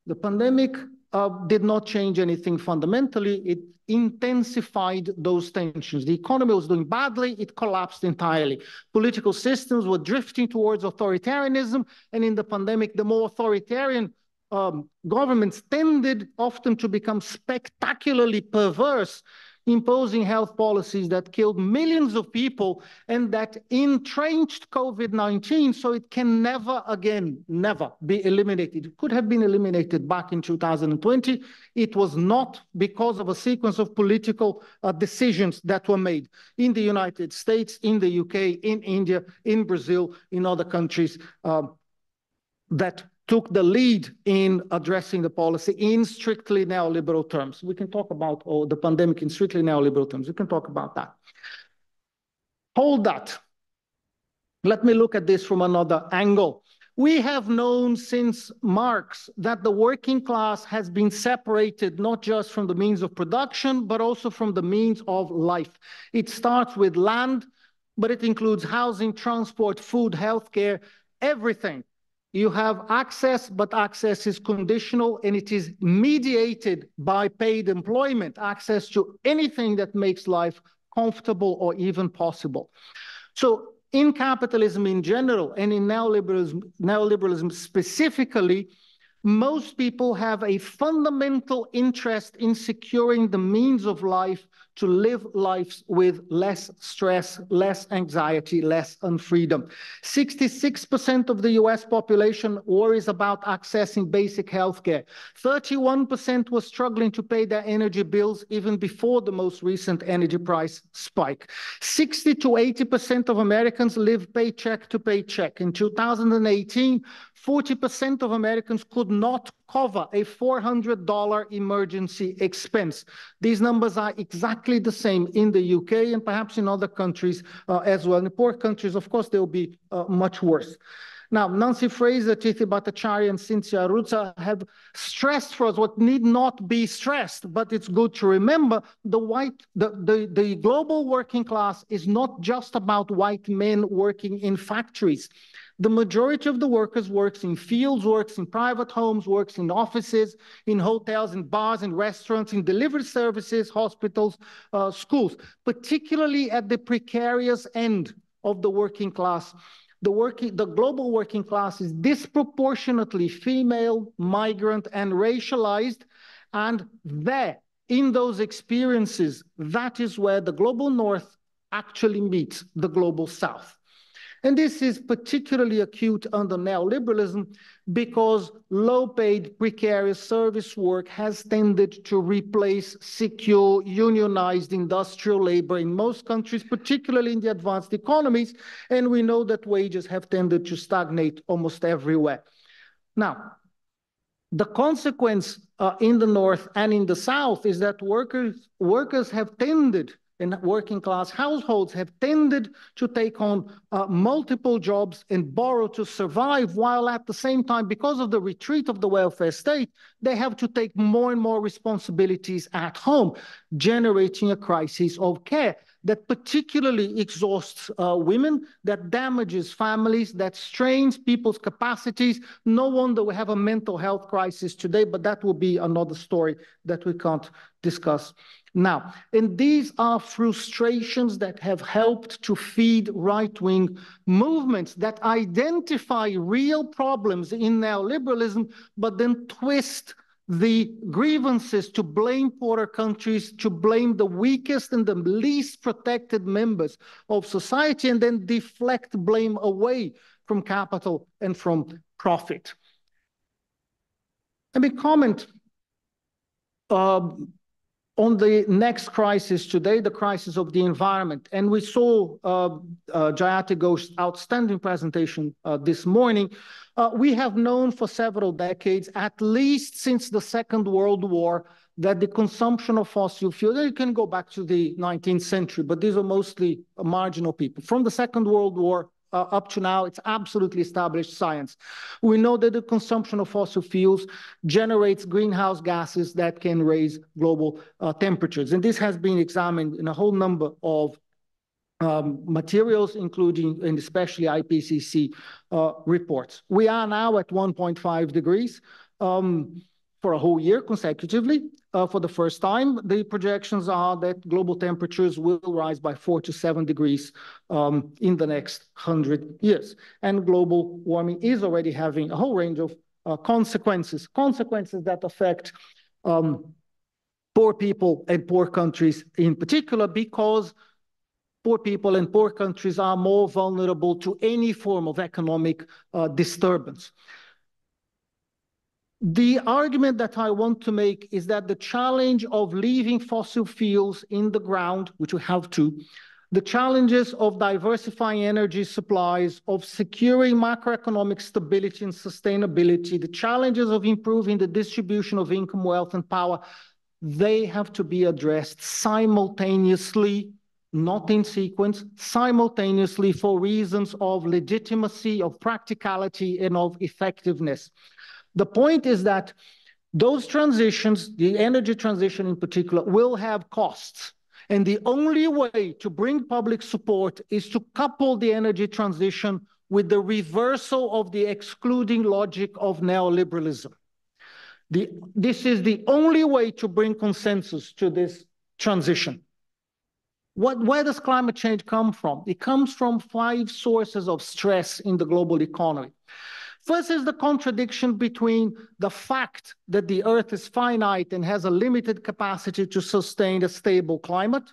The pandemic uh, did not change anything fundamentally. It intensified those tensions. The economy was doing badly, it collapsed entirely. Political systems were drifting towards authoritarianism, and in the pandemic, the more authoritarian um, governments tended often to become spectacularly perverse imposing health policies that killed millions of people and that entrenched COVID-19 so it can never again, never be eliminated. It could have been eliminated back in 2020. It was not because of a sequence of political uh, decisions that were made in the United States, in the UK, in India, in Brazil, in other countries uh, that took the lead in addressing the policy in strictly neoliberal terms. We can talk about oh, the pandemic in strictly neoliberal terms. We can talk about that. Hold that. Let me look at this from another angle. We have known since Marx that the working class has been separated not just from the means of production, but also from the means of life. It starts with land, but it includes housing, transport, food, healthcare, everything you have access, but access is conditional and it is mediated by paid employment, access to anything that makes life comfortable or even possible. So in capitalism in general and in neoliberalism, neoliberalism specifically, most people have a fundamental interest in securing the means of life to live lives with less stress, less anxiety, less unfreedom. 66% of the US population worries about accessing basic health care. 31% was struggling to pay their energy bills even before the most recent energy price spike. 60 to 80% of Americans live paycheck to paycheck. In 2018, 40% of Americans could not cover a $400 emergency expense. These numbers are exactly the same in the UK and perhaps in other countries uh, as well. In poor countries, of course, they'll be uh, much worse. Now, Nancy Fraser, Tithi Bhattacharya, and Cinzia Arruzza have stressed for us what need not be stressed, but it's good to remember the white, the, the, the global working class is not just about white men working in factories. The majority of the workers works in fields, works in private homes, works in offices, in hotels, in bars, in restaurants, in delivery services, hospitals, uh, schools, particularly at the precarious end of the working class. The, working, the global working class is disproportionately female, migrant, and racialized, and there, in those experiences, that is where the global north actually meets the global south. And this is particularly acute under neoliberalism because low-paid, precarious service work has tended to replace secure, unionized industrial labor in most countries, particularly in the advanced economies, and we know that wages have tended to stagnate almost everywhere. Now, the consequence uh, in the North and in the South is that workers, workers have tended and working class households have tended to take on uh, multiple jobs and borrow to survive, while at the same time, because of the retreat of the welfare state, they have to take more and more responsibilities at home, generating a crisis of care that particularly exhausts uh, women, that damages families, that strains people's capacities. No wonder we have a mental health crisis today, but that will be another story that we can't discuss now, and these are frustrations that have helped to feed right-wing movements that identify real problems in neoliberalism, but then twist the grievances to blame poorer countries, to blame the weakest and the least protected members of society, and then deflect blame away from capital and from profit. Let me comment uh, on the next crisis today, the crisis of the environment. And we saw uh, uh, Jayati Ghosh's outstanding presentation uh, this morning. Uh, we have known for several decades, at least since the Second World War, that the consumption of fossil fuels, you can go back to the 19th century, but these are mostly marginal people. From the Second World War uh, up to now, it's absolutely established science. We know that the consumption of fossil fuels generates greenhouse gases that can raise global uh, temperatures. And this has been examined in a whole number of um, materials, including and especially IPCC uh, reports. We are now at 1.5 degrees. Um, for a whole year consecutively. Uh, for the first time, the projections are that global temperatures will rise by four to seven degrees um, in the next 100 years. And global warming is already having a whole range of uh, consequences, consequences that affect um, poor people and poor countries in particular, because poor people and poor countries are more vulnerable to any form of economic uh, disturbance. The argument that I want to make is that the challenge of leaving fossil fuels in the ground, which we have to, the challenges of diversifying energy supplies, of securing macroeconomic stability and sustainability, the challenges of improving the distribution of income, wealth, and power, they have to be addressed simultaneously, not in sequence, simultaneously for reasons of legitimacy, of practicality, and of effectiveness. The point is that those transitions, the energy transition in particular, will have costs. And the only way to bring public support is to couple the energy transition with the reversal of the excluding logic of neoliberalism. The, this is the only way to bring consensus to this transition. What, where does climate change come from? It comes from five sources of stress in the global economy. First is the contradiction between the fact that the Earth is finite and has a limited capacity to sustain a stable climate,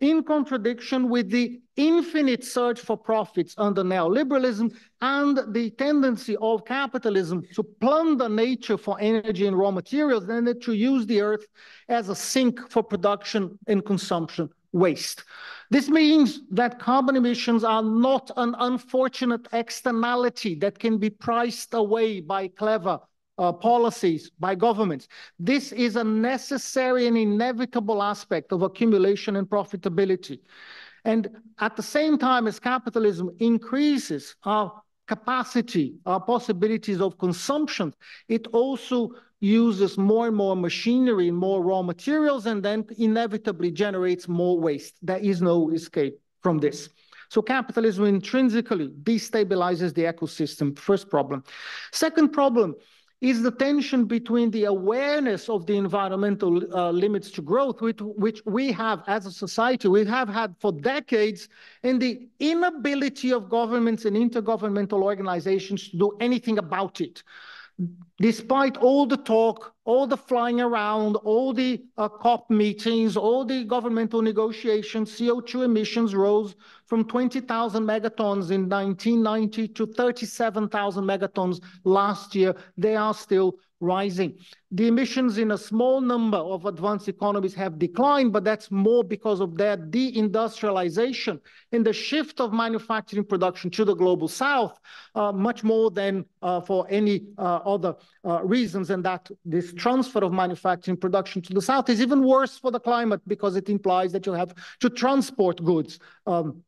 in contradiction with the infinite search for profits under neoliberalism and the tendency of capitalism to plunder nature for energy and raw materials and to use the earth as a sink for production and consumption waste. This means that carbon emissions are not an unfortunate externality that can be priced away by clever uh, policies by governments. This is a necessary and inevitable aspect of accumulation and profitability. And at the same time as capitalism increases our capacity, our possibilities of consumption, it also uses more and more machinery more raw materials and then inevitably generates more waste. There is no escape from this. So capitalism intrinsically destabilizes the ecosystem, first problem. Second problem is the tension between the awareness of the environmental uh, limits to growth, which, which we have as a society, we have had for decades, and the inability of governments and intergovernmental organizations to do anything about it despite all the talk, all the flying around, all the uh, COP meetings, all the governmental negotiations, CO2 emissions rose from 20,000 megatons in 1990 to 37,000 megatons last year. They are still rising. The emissions in a small number of advanced economies have declined, but that's more because of their deindustrialization and the shift of manufacturing production to the global south, uh, much more than uh, for any uh, other reasons. And that this transfer of manufacturing production to the south is even worse for the climate because it implies that you have to transport goods um,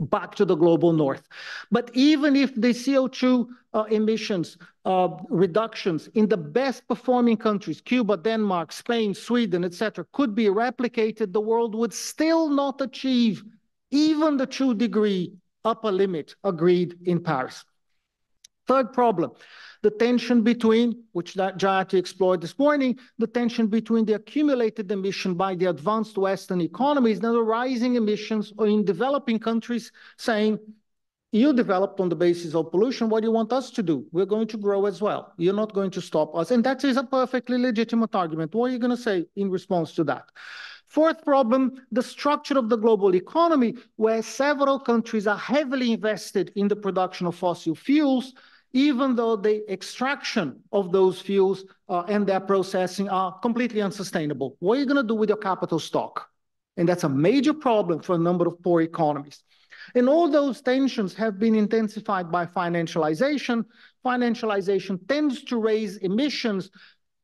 back to the global north. But even if the CO2 uh, emissions uh, reductions in the best performing countries, Cuba, Denmark, Spain, Sweden, etc., could be replicated, the world would still not achieve even the two degree upper limit agreed in Paris. Third problem, the tension between, which Jayati explored this morning, the tension between the accumulated emission by the advanced Western economies and the rising emissions in developing countries saying, you developed on the basis of pollution. What do you want us to do? We're going to grow as well. You're not going to stop us. And that is a perfectly legitimate argument. What are you going to say in response to that? Fourth problem, the structure of the global economy, where several countries are heavily invested in the production of fossil fuels, even though the extraction of those fuels uh, and their processing are completely unsustainable. What are you going to do with your capital stock? And that's a major problem for a number of poor economies. And all those tensions have been intensified by financialization. Financialization tends to raise emissions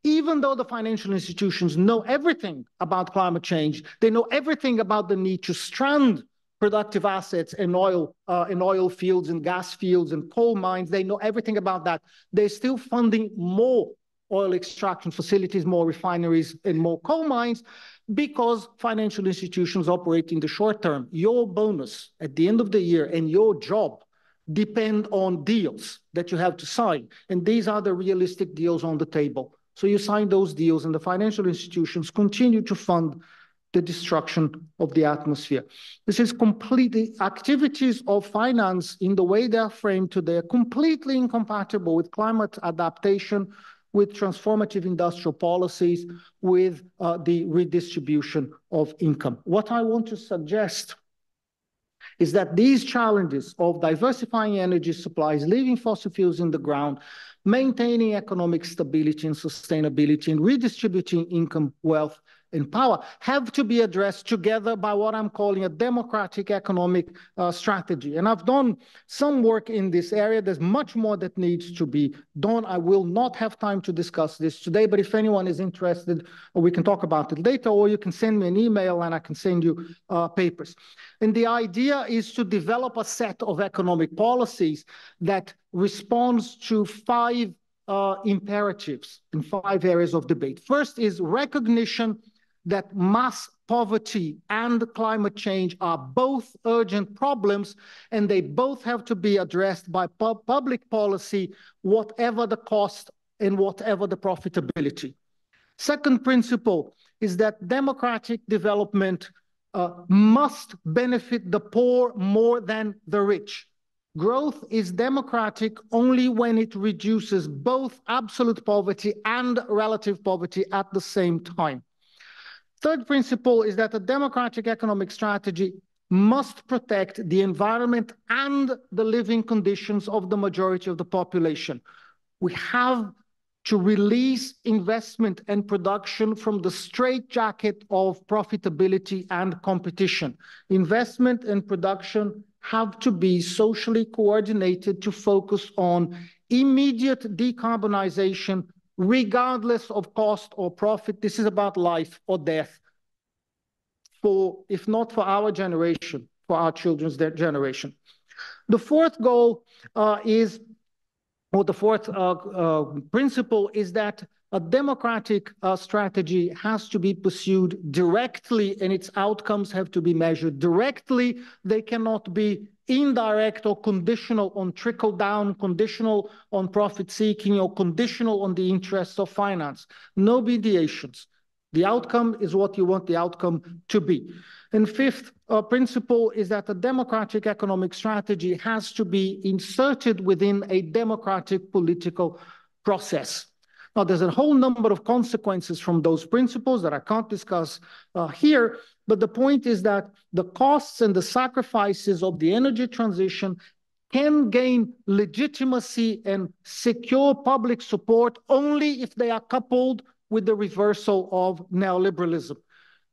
even though the financial institutions know everything about climate change, they know everything about the need to strand productive assets in oil, uh, in oil fields and gas fields and coal mines. They know everything about that. They're still funding more oil extraction facilities, more refineries, and more coal mines because financial institutions operate in the short term. Your bonus at the end of the year and your job depend on deals that you have to sign. And these are the realistic deals on the table. So you sign those deals and the financial institutions continue to fund the destruction of the atmosphere. This is completely activities of finance in the way they are framed today are completely incompatible with climate adaptation, with transformative industrial policies, with uh, the redistribution of income. What I want to suggest is that these challenges of diversifying energy supplies, leaving fossil fuels in the ground, maintaining economic stability and sustainability, and redistributing income, wealth, in power have to be addressed together by what I'm calling a democratic economic uh, strategy. And I've done some work in this area. There's much more that needs to be done. I will not have time to discuss this today, but if anyone is interested, we can talk about it later, or you can send me an email and I can send you uh, papers. And the idea is to develop a set of economic policies that responds to five uh, imperatives in five areas of debate. First is recognition that mass poverty and climate change are both urgent problems and they both have to be addressed by pu public policy, whatever the cost and whatever the profitability. Second principle is that democratic development uh, must benefit the poor more than the rich. Growth is democratic only when it reduces both absolute poverty and relative poverty at the same time. Third principle is that a democratic economic strategy must protect the environment and the living conditions of the majority of the population. We have to release investment and production from the straitjacket of profitability and competition. Investment and production have to be socially coordinated to focus on immediate decarbonization regardless of cost or profit. This is about life or death for, if not for our generation, for our children's generation. The fourth goal uh, is, or the fourth uh, uh, principle is that a democratic uh, strategy has to be pursued directly and its outcomes have to be measured directly. They cannot be indirect or conditional on trickle down, conditional on profit seeking, or conditional on the interests of finance. No mediations. The outcome is what you want the outcome to be. And fifth uh, principle is that a democratic economic strategy has to be inserted within a democratic political process. Now, there's a whole number of consequences from those principles that I can't discuss uh, here, but the point is that the costs and the sacrifices of the energy transition can gain legitimacy and secure public support only if they are coupled with the reversal of neoliberalism.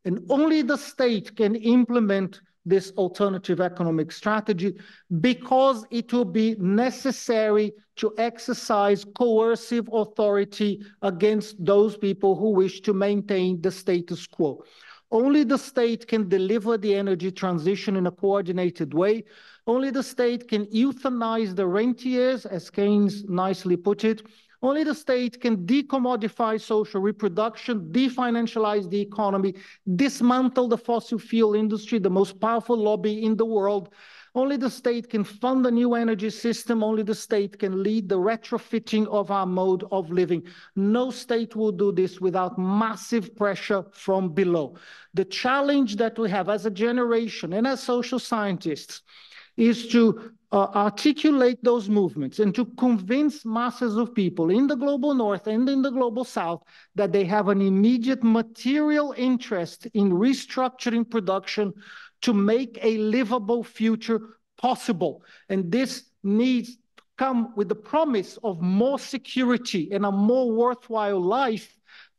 And only the state can implement this alternative economic strategy because it will be necessary to exercise coercive authority against those people who wish to maintain the status quo. Only the state can deliver the energy transition in a coordinated way. Only the state can euthanize the rentiers, as Keynes nicely put it, only the state can decommodify social reproduction, definancialize the economy, dismantle the fossil fuel industry, the most powerful lobby in the world. Only the state can fund a new energy system. Only the state can lead the retrofitting of our mode of living. No state will do this without massive pressure from below. The challenge that we have as a generation and as social scientists is to uh, articulate those movements and to convince masses of people in the global north and in the global south that they have an immediate material interest in restructuring production to make a livable future possible. And this needs to come with the promise of more security and a more worthwhile life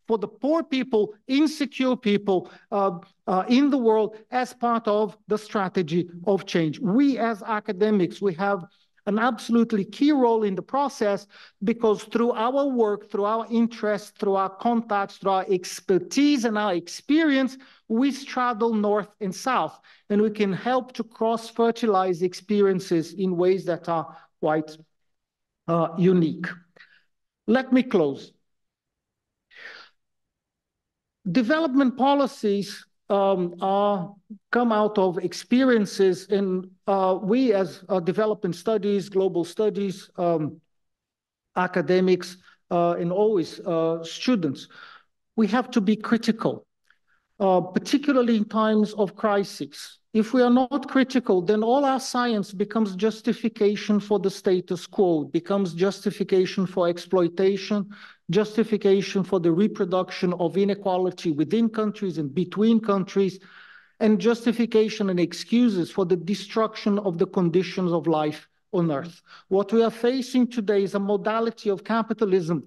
for the poor people, insecure people uh, uh, in the world as part of the strategy of change. We as academics, we have an absolutely key role in the process because through our work, through our interests, through our contacts, through our expertise and our experience, we straddle north and south, and we can help to cross-fertilize experiences in ways that are quite uh, unique. Let me close. Development policies um, are come out of experiences in uh, we as uh, development studies, global studies, um, academics uh, and always uh, students, we have to be critical, uh, particularly in times of crisis. If we are not critical, then all our science becomes justification for the status quo, becomes justification for exploitation, justification for the reproduction of inequality within countries and between countries, and justification and excuses for the destruction of the conditions of life on earth. What we are facing today is a modality of capitalism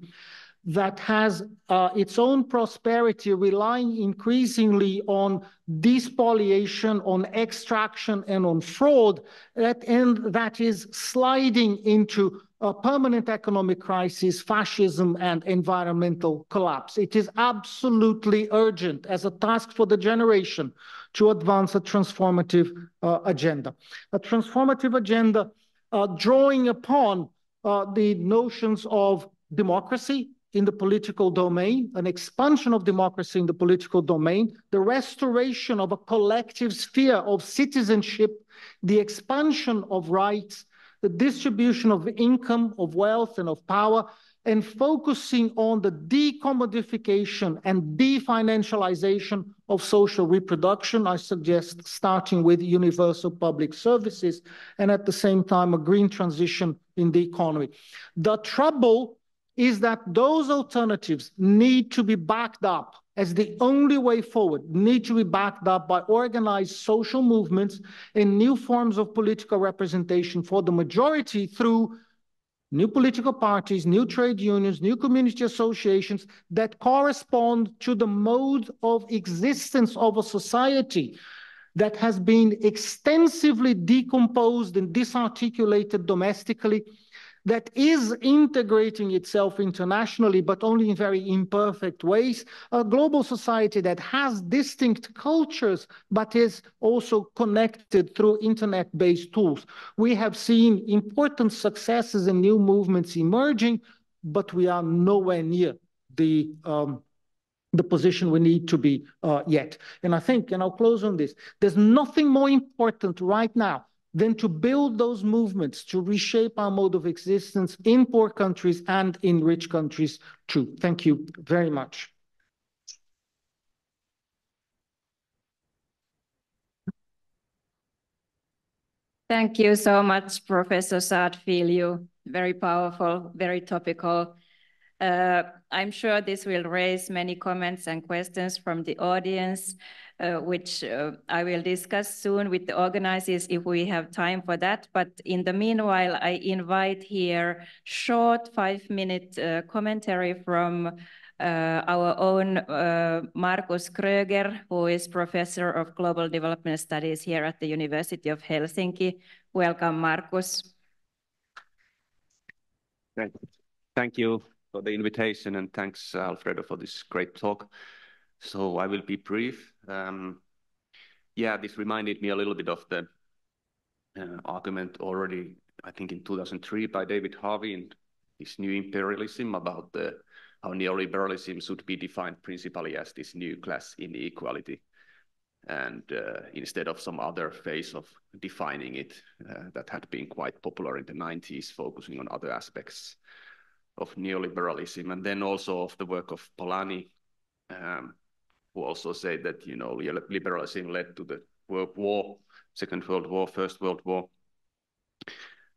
that has uh, its own prosperity relying increasingly on despoliation, on extraction, and on fraud, that, and that is sliding into a permanent economic crisis, fascism, and environmental collapse. It is absolutely urgent as a task for the generation to advance a transformative uh, agenda. A transformative agenda uh, drawing upon uh, the notions of democracy, in the political domain, an expansion of democracy in the political domain, the restoration of a collective sphere of citizenship, the expansion of rights, the distribution of income, of wealth, and of power, and focusing on the decommodification and definancialization of social reproduction. I suggest starting with universal public services and at the same time a green transition in the economy. The trouble is that those alternatives need to be backed up as the only way forward, need to be backed up by organized social movements and new forms of political representation for the majority through new political parties, new trade unions, new community associations that correspond to the mode of existence of a society that has been extensively decomposed and disarticulated domestically that is integrating itself internationally, but only in very imperfect ways, a global society that has distinct cultures, but is also connected through internet-based tools. We have seen important successes and new movements emerging, but we are nowhere near the um, the position we need to be uh, yet. And I think, and I'll close on this, there's nothing more important right now than to build those movements to reshape our mode of existence in poor countries and in rich countries too. Thank you very much. Thank you so much, Professor Saad-Filho. Very powerful, very topical. Uh, I'm sure this will raise many comments and questions from the audience which uh, I will discuss soon with the organizers if we have time for that. But in the meanwhile, I invite here short five-minute uh, commentary from uh, our own uh, Markus Kröger, who is Professor of Global Development Studies here at the University of Helsinki. Welcome, Markus. Thank you for the invitation and thanks, Alfredo, for this great talk. So I will be brief. Um, yeah, this reminded me a little bit of the uh, argument already, I think in 2003 by David Harvey in his new imperialism about the how neoliberalism should be defined principally as this new class inequality. And uh, instead of some other phase of defining it uh, that had been quite popular in the 90s, focusing on other aspects of neoliberalism. And then also of the work of Polanyi, um, who also say that, you know, liberalism led to the World War, Second World War, First World War.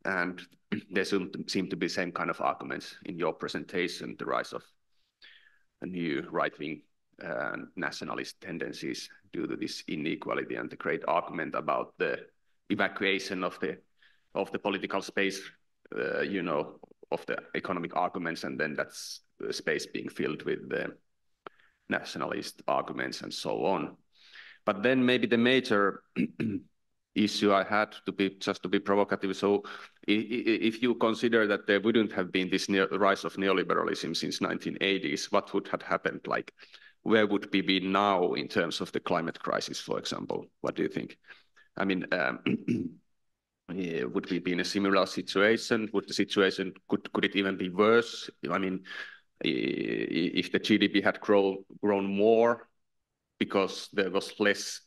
And *clears throat* there seem to, seem to be same kind of arguments in your presentation, the rise of a new right-wing uh, nationalist tendencies due to this inequality and the great argument about the evacuation of the of the political space, uh, you know, of the economic arguments, and then that's the space being filled with the nationalist arguments and so on. But then maybe the major *clears throat* issue I had to be just to be provocative. So if you consider that there wouldn't have been this rise of neoliberalism since 1980s, what would have happened? Like, where would we be now in terms of the climate crisis, for example? What do you think? I mean, um, *clears throat* yeah, would we be in a similar situation? Would the situation could could it even be worse? I mean, if the GDP had grown more because there was less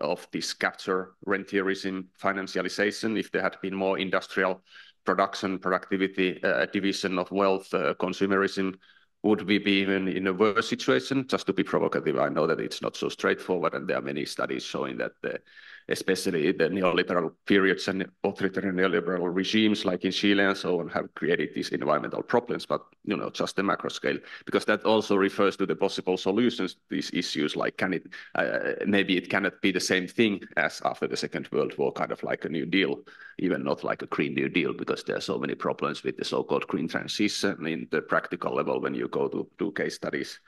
of this capture rentierism financialization, if there had been more industrial production, productivity, uh, division of wealth, uh, consumerism, would we be even in a worse situation? Just to be provocative, I know that it's not so straightforward, and there are many studies showing that the especially the neoliberal periods and authoritarian neoliberal regimes like in Chile and so on have created these environmental problems, but you know, just the macro scale, because that also refers to the possible solutions to these issues, like can it, uh, maybe it cannot be the same thing as after the Second World War, kind of like a New Deal, even not like a Green New Deal, because there are so many problems with the so-called green transition in the practical level when you go to do case studies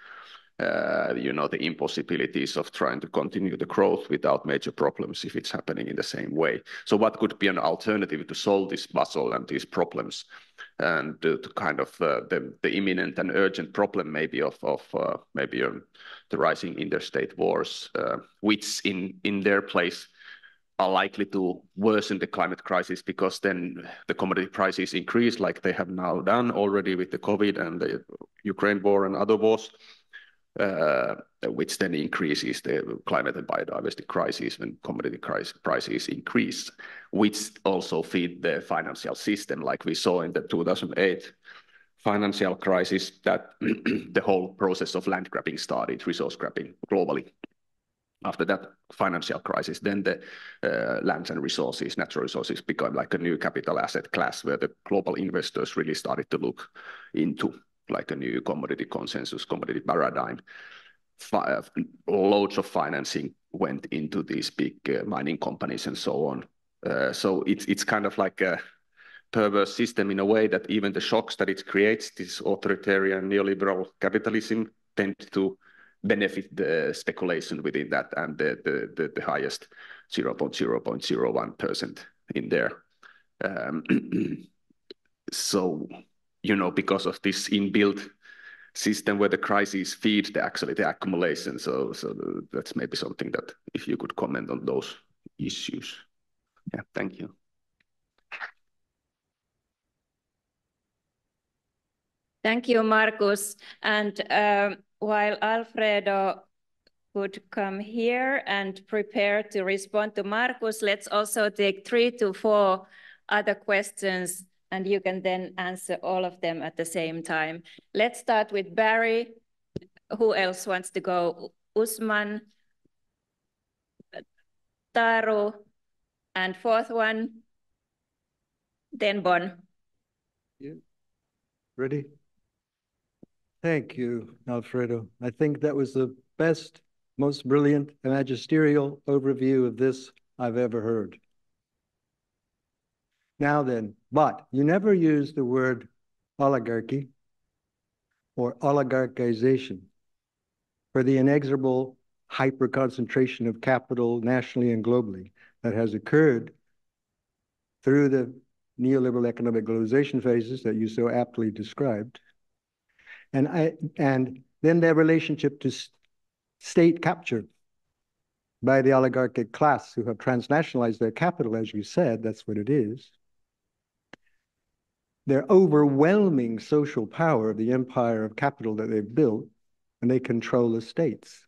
you know, the impossibilities of trying to continue the growth without major problems if it's happening in the same way. So what could be an alternative to solve this puzzle and these problems? And to, to kind of uh, the, the imminent and urgent problem maybe of, of uh, maybe um, the rising interstate wars, uh, which in, in their place are likely to worsen the climate crisis because then the commodity prices increase like they have now done already with the COVID and the Ukraine war and other wars. Uh, which then increases the climate and biodiversity crisis when commodity prices increase, which also feed the financial system, like we saw in the 2008 financial crisis, that *clears throat* the whole process of land grabbing started, resource grabbing globally. After that financial crisis, then the uh, lands and resources, natural resources, become like a new capital asset class where the global investors really started to look into like a new commodity consensus, commodity paradigm. Loads of financing went into these big uh, mining companies and so on. Uh, so it's it's kind of like a perverse system in a way that even the shocks that it creates, this authoritarian neoliberal capitalism, tend to benefit the speculation within that and the the the, the highest 0.0.01% in there. Um, *clears throat* so you know, because of this inbuilt system where the crises feed the actually the accumulation. So, so that's maybe something that if you could comment on those issues. Yeah, thank you. Thank you, Markus. And uh, while Alfredo would come here and prepare to respond to Markus, let's also take three to four other questions and you can then answer all of them at the same time. Let's start with Barry. Who else wants to go? Usman, Taru, and fourth one, then Bon. Yeah. Ready? Thank you, Alfredo. I think that was the best, most brilliant magisterial overview of this I've ever heard. Now then, but you never use the word oligarchy or oligarchization for the inexorable hyper-concentration of capital nationally and globally that has occurred through the neoliberal economic globalization phases that you so aptly described. And, I, and then their relationship to state capture by the oligarchic class who have transnationalized their capital, as you said, that's what it is their overwhelming social power of the empire of capital that they've built, and they control the states.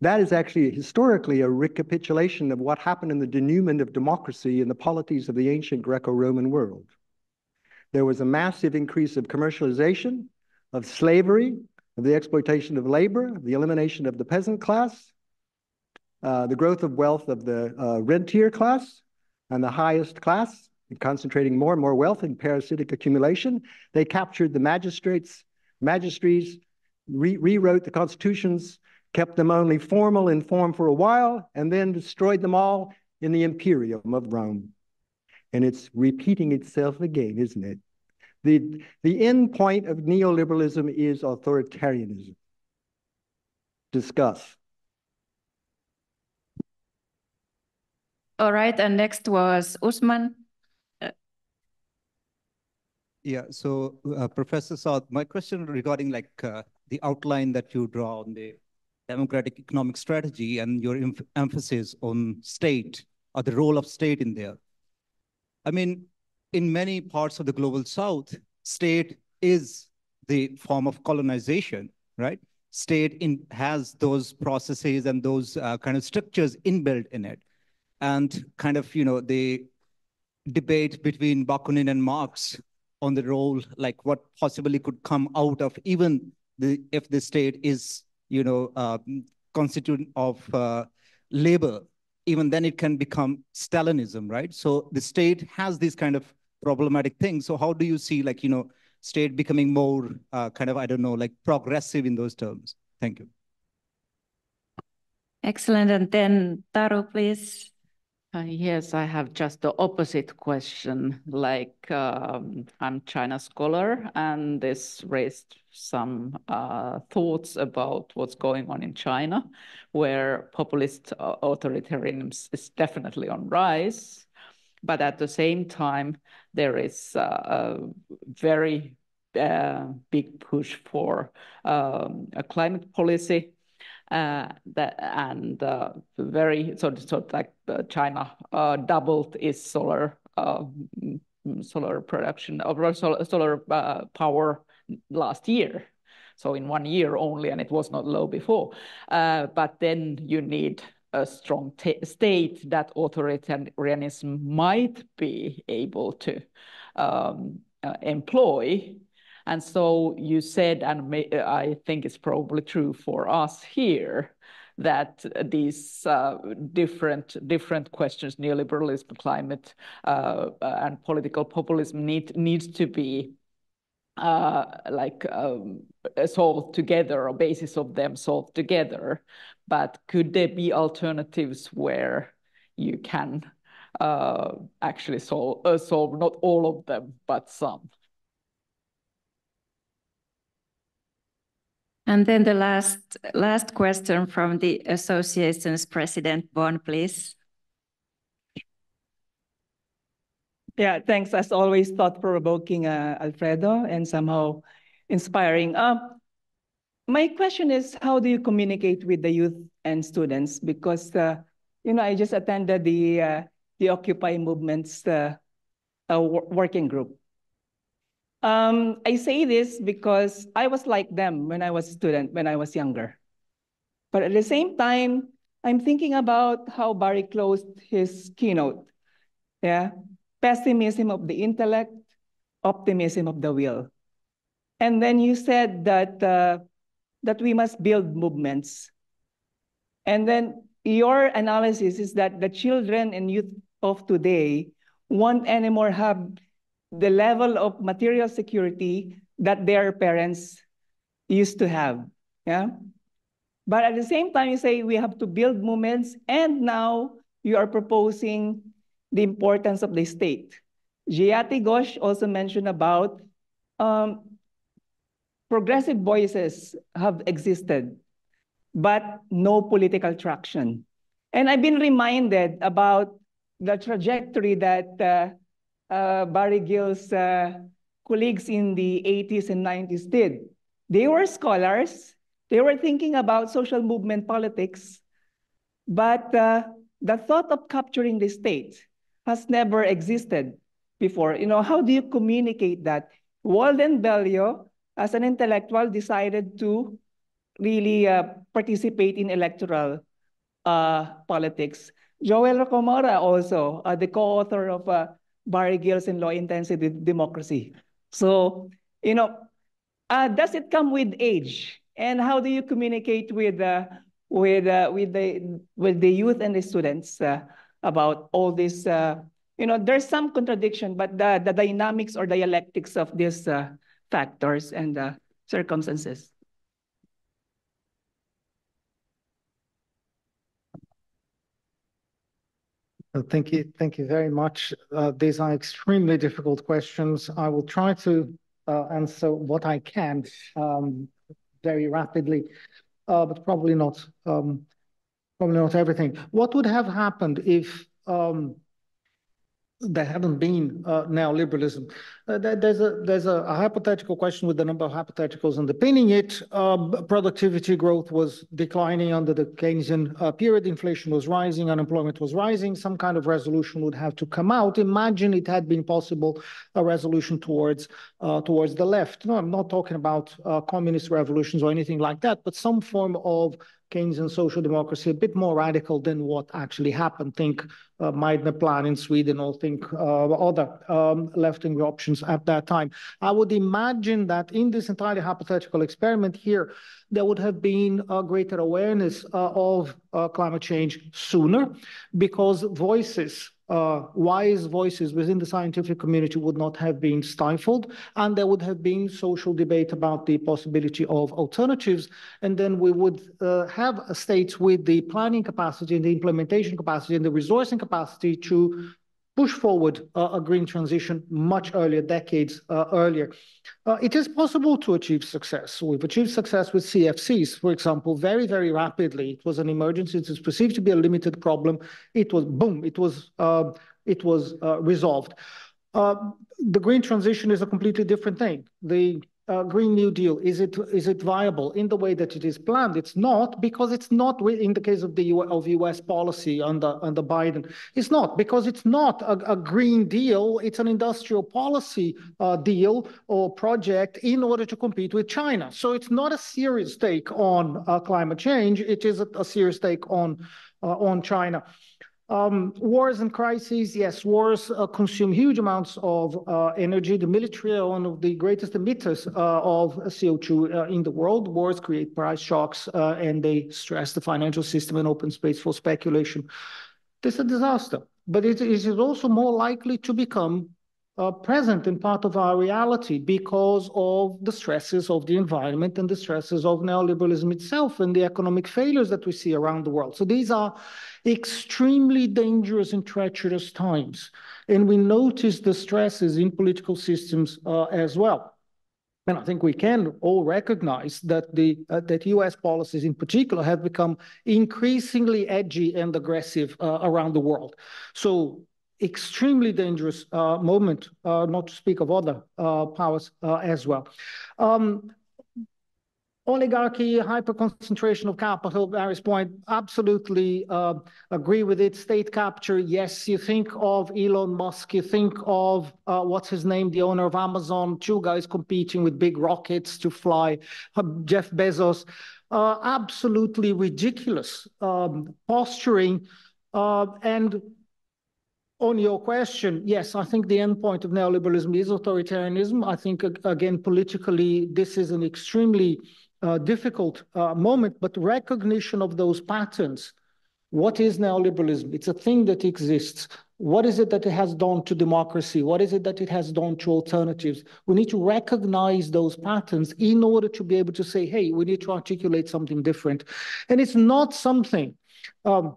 That is actually historically a recapitulation of what happened in the denouement of democracy in the polities of the ancient Greco-Roman world. There was a massive increase of commercialization, of slavery, of the exploitation of labor, the elimination of the peasant class, uh, the growth of wealth of the uh, rentier class, and the highest class, concentrating more and more wealth in parasitic accumulation. They captured the magistrates, magistries, re rewrote the constitutions, kept them only formal in form for a while, and then destroyed them all in the imperium of Rome. And it's repeating itself again, isn't it? The, the end point of neoliberalism is authoritarianism. Discuss. All right, and next was Usman. Yeah, so uh, Professor Saad, my question regarding like uh, the outline that you draw on the democratic economic strategy and your em emphasis on state or the role of state in there. I mean, in many parts of the global south, state is the form of colonization, right? State in, has those processes and those uh, kind of structures inbuilt in it. And kind of, you know, the debate between Bakunin and Marx on the role, like what possibly could come out of even the if the state is, you know, uh, constituent of uh, labor, even then it can become Stalinism, right? So the state has these kind of problematic things. So how do you see, like, you know, state becoming more uh, kind of, I don't know, like progressive in those terms? Thank you. Excellent. And then Taru, please. Uh, yes, I have just the opposite question. Like um, I'm China scholar, and this raised some uh, thoughts about what's going on in China, where populist uh, authoritarianism is definitely on rise, but at the same time there is uh, a very uh, big push for um, a climate policy that, and uh, very sort of, sort of like uh, China uh, doubled its solar uh, solar production of solar, solar uh, power last year. So in one year only, and it was not low before. but then you need a strong state that authoritarianism might be able to um, employ and so you said, and I think it's probably true for us here, that these uh, different different questions, neoliberalism, climate, uh, and political populism, need needs to be uh, like um, solved together, or basis of them solved together. But could there be alternatives where you can uh, actually solve uh, solve not all of them, but some? And then the last last question from the association's president, Bon, please. Yeah, thanks. As always, thought-provoking, uh, Alfredo, and somehow inspiring. Uh, my question is, how do you communicate with the youth and students? Because, uh, you know, I just attended the, uh, the Occupy Movement's uh, working group. Um, I say this because I was like them when I was a student, when I was younger. But at the same time, I'm thinking about how Barry closed his keynote. Yeah, pessimism of the intellect, optimism of the will. And then you said that uh, that we must build movements. And then your analysis is that the children and youth of today won't anymore have the level of material security that their parents used to have. Yeah. But at the same time, you say we have to build movements, and now you are proposing the importance of the state. Jayati Ghosh also mentioned about um, progressive voices have existed, but no political traction. And I've been reminded about the trajectory that uh, Barry Gills' uh, colleagues in the 80s and 90s did. They were scholars. They were thinking about social movement politics, but uh, the thought of capturing the state has never existed before. You know, how do you communicate that? Walden Bello, as an intellectual, decided to really uh, participate in electoral uh, politics. Joel Rocamora also, uh, the co-author of uh, Barry Gills in low intensity democracy. So, you know, uh, does it come with age? And how do you communicate with uh, with uh, with the with the youth and the students uh, about all this? Uh, you know, there's some contradiction, but the the dynamics or dialectics of these uh, factors and circumstances. Uh, thank you. Thank you very much. Uh, these are extremely difficult questions. I will try to uh, answer what I can um, very rapidly, uh, but probably not um, probably not everything. What would have happened if um, there haven't been uh, neoliberalism. Uh, there's a there's a, a, hypothetical question with a number of hypotheticals underpinning it. Um, productivity growth was declining under the Keynesian uh, period. Inflation was rising, unemployment was rising. Some kind of resolution would have to come out. Imagine it had been possible a resolution towards uh, towards the left. No, I'm not talking about uh, communist revolutions or anything like that, but some form of Keynesian social democracy a bit more radical than what actually happened. Think uh, Meidner plan in Sweden or think uh, other um, left-wing options at that time. I would imagine that in this entirely hypothetical experiment here, there would have been a greater awareness uh, of uh, climate change sooner because voices uh, wise voices within the scientific community would not have been stifled, and there would have been social debate about the possibility of alternatives. And then we would uh, have states with the planning capacity and the implementation capacity and the resourcing capacity to push forward uh, a green transition much earlier, decades uh, earlier. Uh, it is possible to achieve success. We've achieved success with CFCs, for example, very, very rapidly. It was an emergency. It was perceived to be a limited problem. It was boom. It was uh, it was uh, resolved. Uh, the green transition is a completely different thing. The uh, Green New Deal, is it is it viable in the way that it is planned? It's not because it's not in the case of the U of U.S. policy under under Biden. It's not because it's not a, a Green Deal. It's an industrial policy uh, deal or project in order to compete with China. So it's not a serious take on uh, climate change. It is a, a serious take on uh, on China. Um, wars and crises, yes, wars uh, consume huge amounts of uh, energy. The military are one of the greatest emitters uh, of CO2 uh, in the world. Wars create price shocks uh, and they stress the financial system and open space for speculation. This is a disaster, but it is also more likely to become uh, present and part of our reality because of the stresses of the environment and the stresses of neoliberalism itself and the economic failures that we see around the world. So these are extremely dangerous and treacherous times. And we notice the stresses in political systems uh, as well. And I think we can all recognize that the uh, that U.S. policies, in particular, have become increasingly edgy and aggressive uh, around the world. So extremely dangerous uh, moment, uh, not to speak of other uh, powers uh, as well. Um, oligarchy, hyper-concentration of capital, Barry's point, absolutely uh, agree with it. State capture, yes. You think of Elon Musk, you think of, uh, what's his name, the owner of Amazon, two guys competing with big rockets to fly, Jeff Bezos. absolutely ridiculous um, posturing and on your question, yes, I think the endpoint of neoliberalism is authoritarianism. I think, again, politically, this is an extremely uh, difficult uh, moment, but recognition of those patterns. What is neoliberalism? It's a thing that exists. What is it that it has done to democracy? What is it that it has done to alternatives? We need to recognize those patterns in order to be able to say, hey, we need to articulate something different. And it's not something um,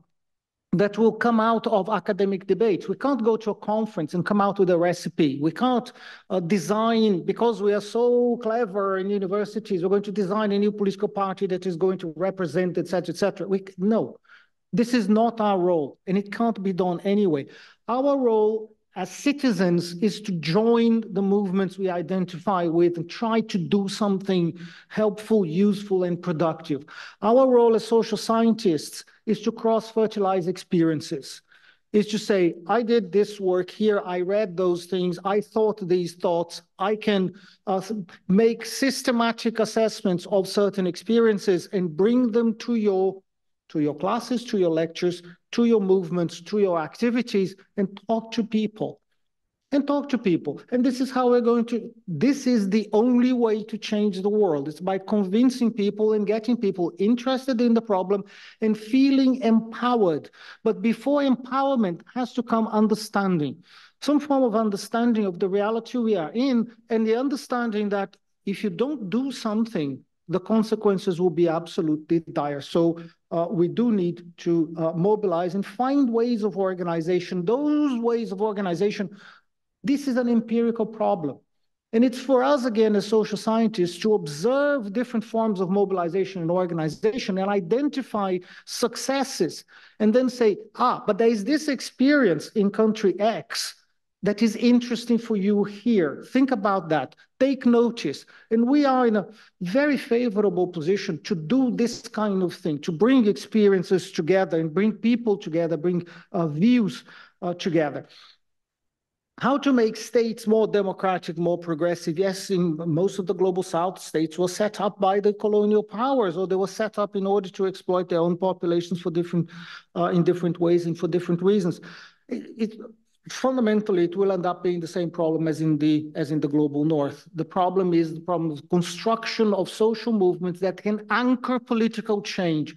that will come out of academic debates. We can't go to a conference and come out with a recipe. We can't uh, design, because we are so clever in universities, we're going to design a new political party that is going to represent, et cetera, et cetera. We, no, this is not our role, and it can't be done anyway. Our role as citizens is to join the movements we identify with and try to do something helpful, useful, and productive. Our role as social scientists is to cross-fertilize experiences, is to say, I did this work here, I read those things, I thought these thoughts, I can uh, make systematic assessments of certain experiences and bring them to your to your classes, to your lectures, to your movements, to your activities, and talk to people. And talk to people. And this is how we're going to, this is the only way to change the world. It's by convincing people and getting people interested in the problem and feeling empowered. But before empowerment has to come understanding, some form of understanding of the reality we are in, and the understanding that if you don't do something, the consequences will be absolutely dire. So uh, we do need to uh, mobilize and find ways of organization. Those ways of organization, this is an empirical problem. And it's for us, again, as social scientists, to observe different forms of mobilization and organization and identify successes and then say, ah, but there is this experience in country X that is interesting for you here. Think about that. Take notice. And we are in a very favorable position to do this kind of thing, to bring experiences together and bring people together, bring uh, views uh, together. how to make states more democratic, more progressive. Yes, in most of the global south, states were set up by the colonial powers, or they were set up in order to exploit their own populations for different, uh, in different ways and for different reasons. It, it, fundamentally, it will end up being the same problem as in the as in the global north. The problem is the problem of construction of social movements that can anchor political change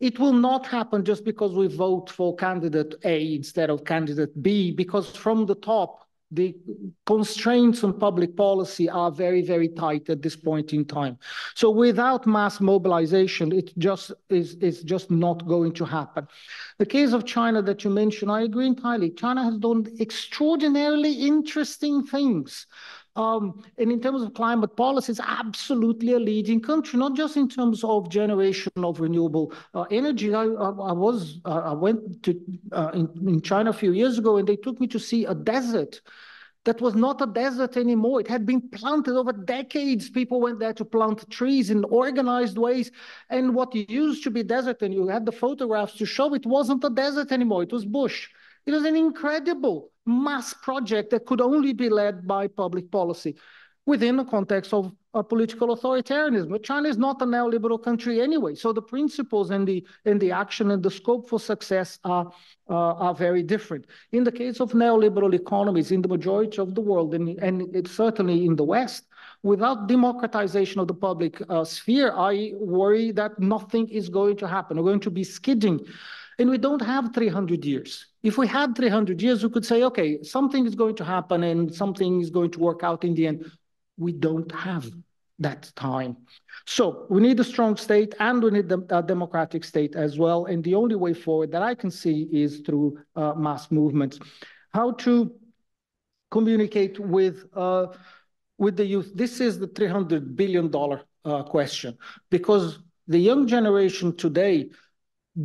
it will not happen just because we vote for candidate A instead of candidate B, because from the top, the constraints on public policy are very, very tight at this point in time. So without mass mobilization, it just is, is just not going to happen. The case of China that you mentioned, I agree entirely. China has done extraordinarily interesting things. Um, and in terms of climate policy, it's absolutely a leading country, not just in terms of generation of renewable uh, energy. I, I, I was uh, I went to uh, in, in China a few years ago, and they took me to see a desert that was not a desert anymore. It had been planted over decades. People went there to plant trees in organized ways. And what used to be desert, and you had the photographs to show it wasn't a desert anymore, it was bush. It was an incredible mass project that could only be led by public policy within the context of a political authoritarianism. But China is not a neoliberal country anyway. So the principles and the, and the action and the scope for success are, uh, are very different. In the case of neoliberal economies in the majority of the world, and, and certainly in the West, without democratization of the public uh, sphere, I worry that nothing is going to happen. We're going to be skidding and we don't have 300 years. If we had 300 years, we could say, okay, something is going to happen and something is going to work out in the end. We don't have that time. So we need a strong state and we need a democratic state as well. And the only way forward that I can see is through uh, mass movements. How to communicate with, uh, with the youth? This is the $300 billion uh, question because the young generation today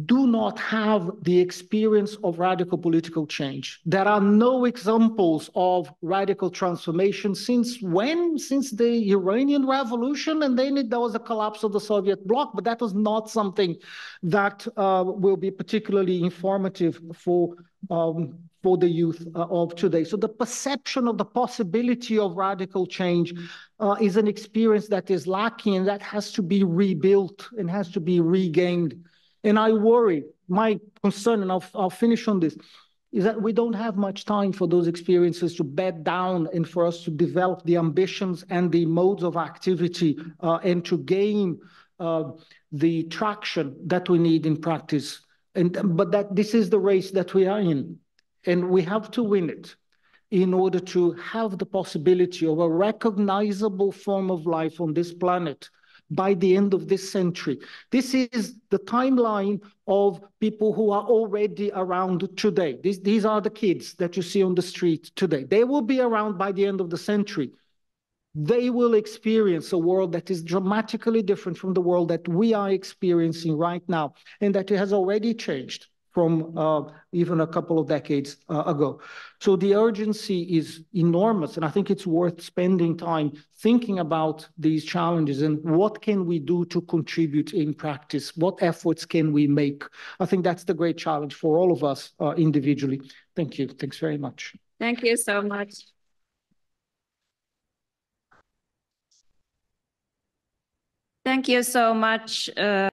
do not have the experience of radical political change. There are no examples of radical transformation since when? Since the Iranian Revolution, and then there was a collapse of the Soviet bloc, but that was not something that uh, will be particularly informative for um, for the youth uh, of today. So the perception of the possibility of radical change uh, is an experience that is lacking and that has to be rebuilt and has to be regained. And I worry, my concern, and I'll, I'll finish on this, is that we don't have much time for those experiences to bed down and for us to develop the ambitions and the modes of activity uh, and to gain uh, the traction that we need in practice. And, but that this is the race that we are in, and we have to win it in order to have the possibility of a recognizable form of life on this planet by the end of this century. This is the timeline of people who are already around today. These, these are the kids that you see on the street today. They will be around by the end of the century. They will experience a world that is dramatically different from the world that we are experiencing right now, and that it has already changed from uh, even a couple of decades uh, ago. So the urgency is enormous, and I think it's worth spending time thinking about these challenges and what can we do to contribute in practice? What efforts can we make? I think that's the great challenge for all of us uh, individually. Thank you. Thanks very much. Thank you so much. Thank you so much. Uh...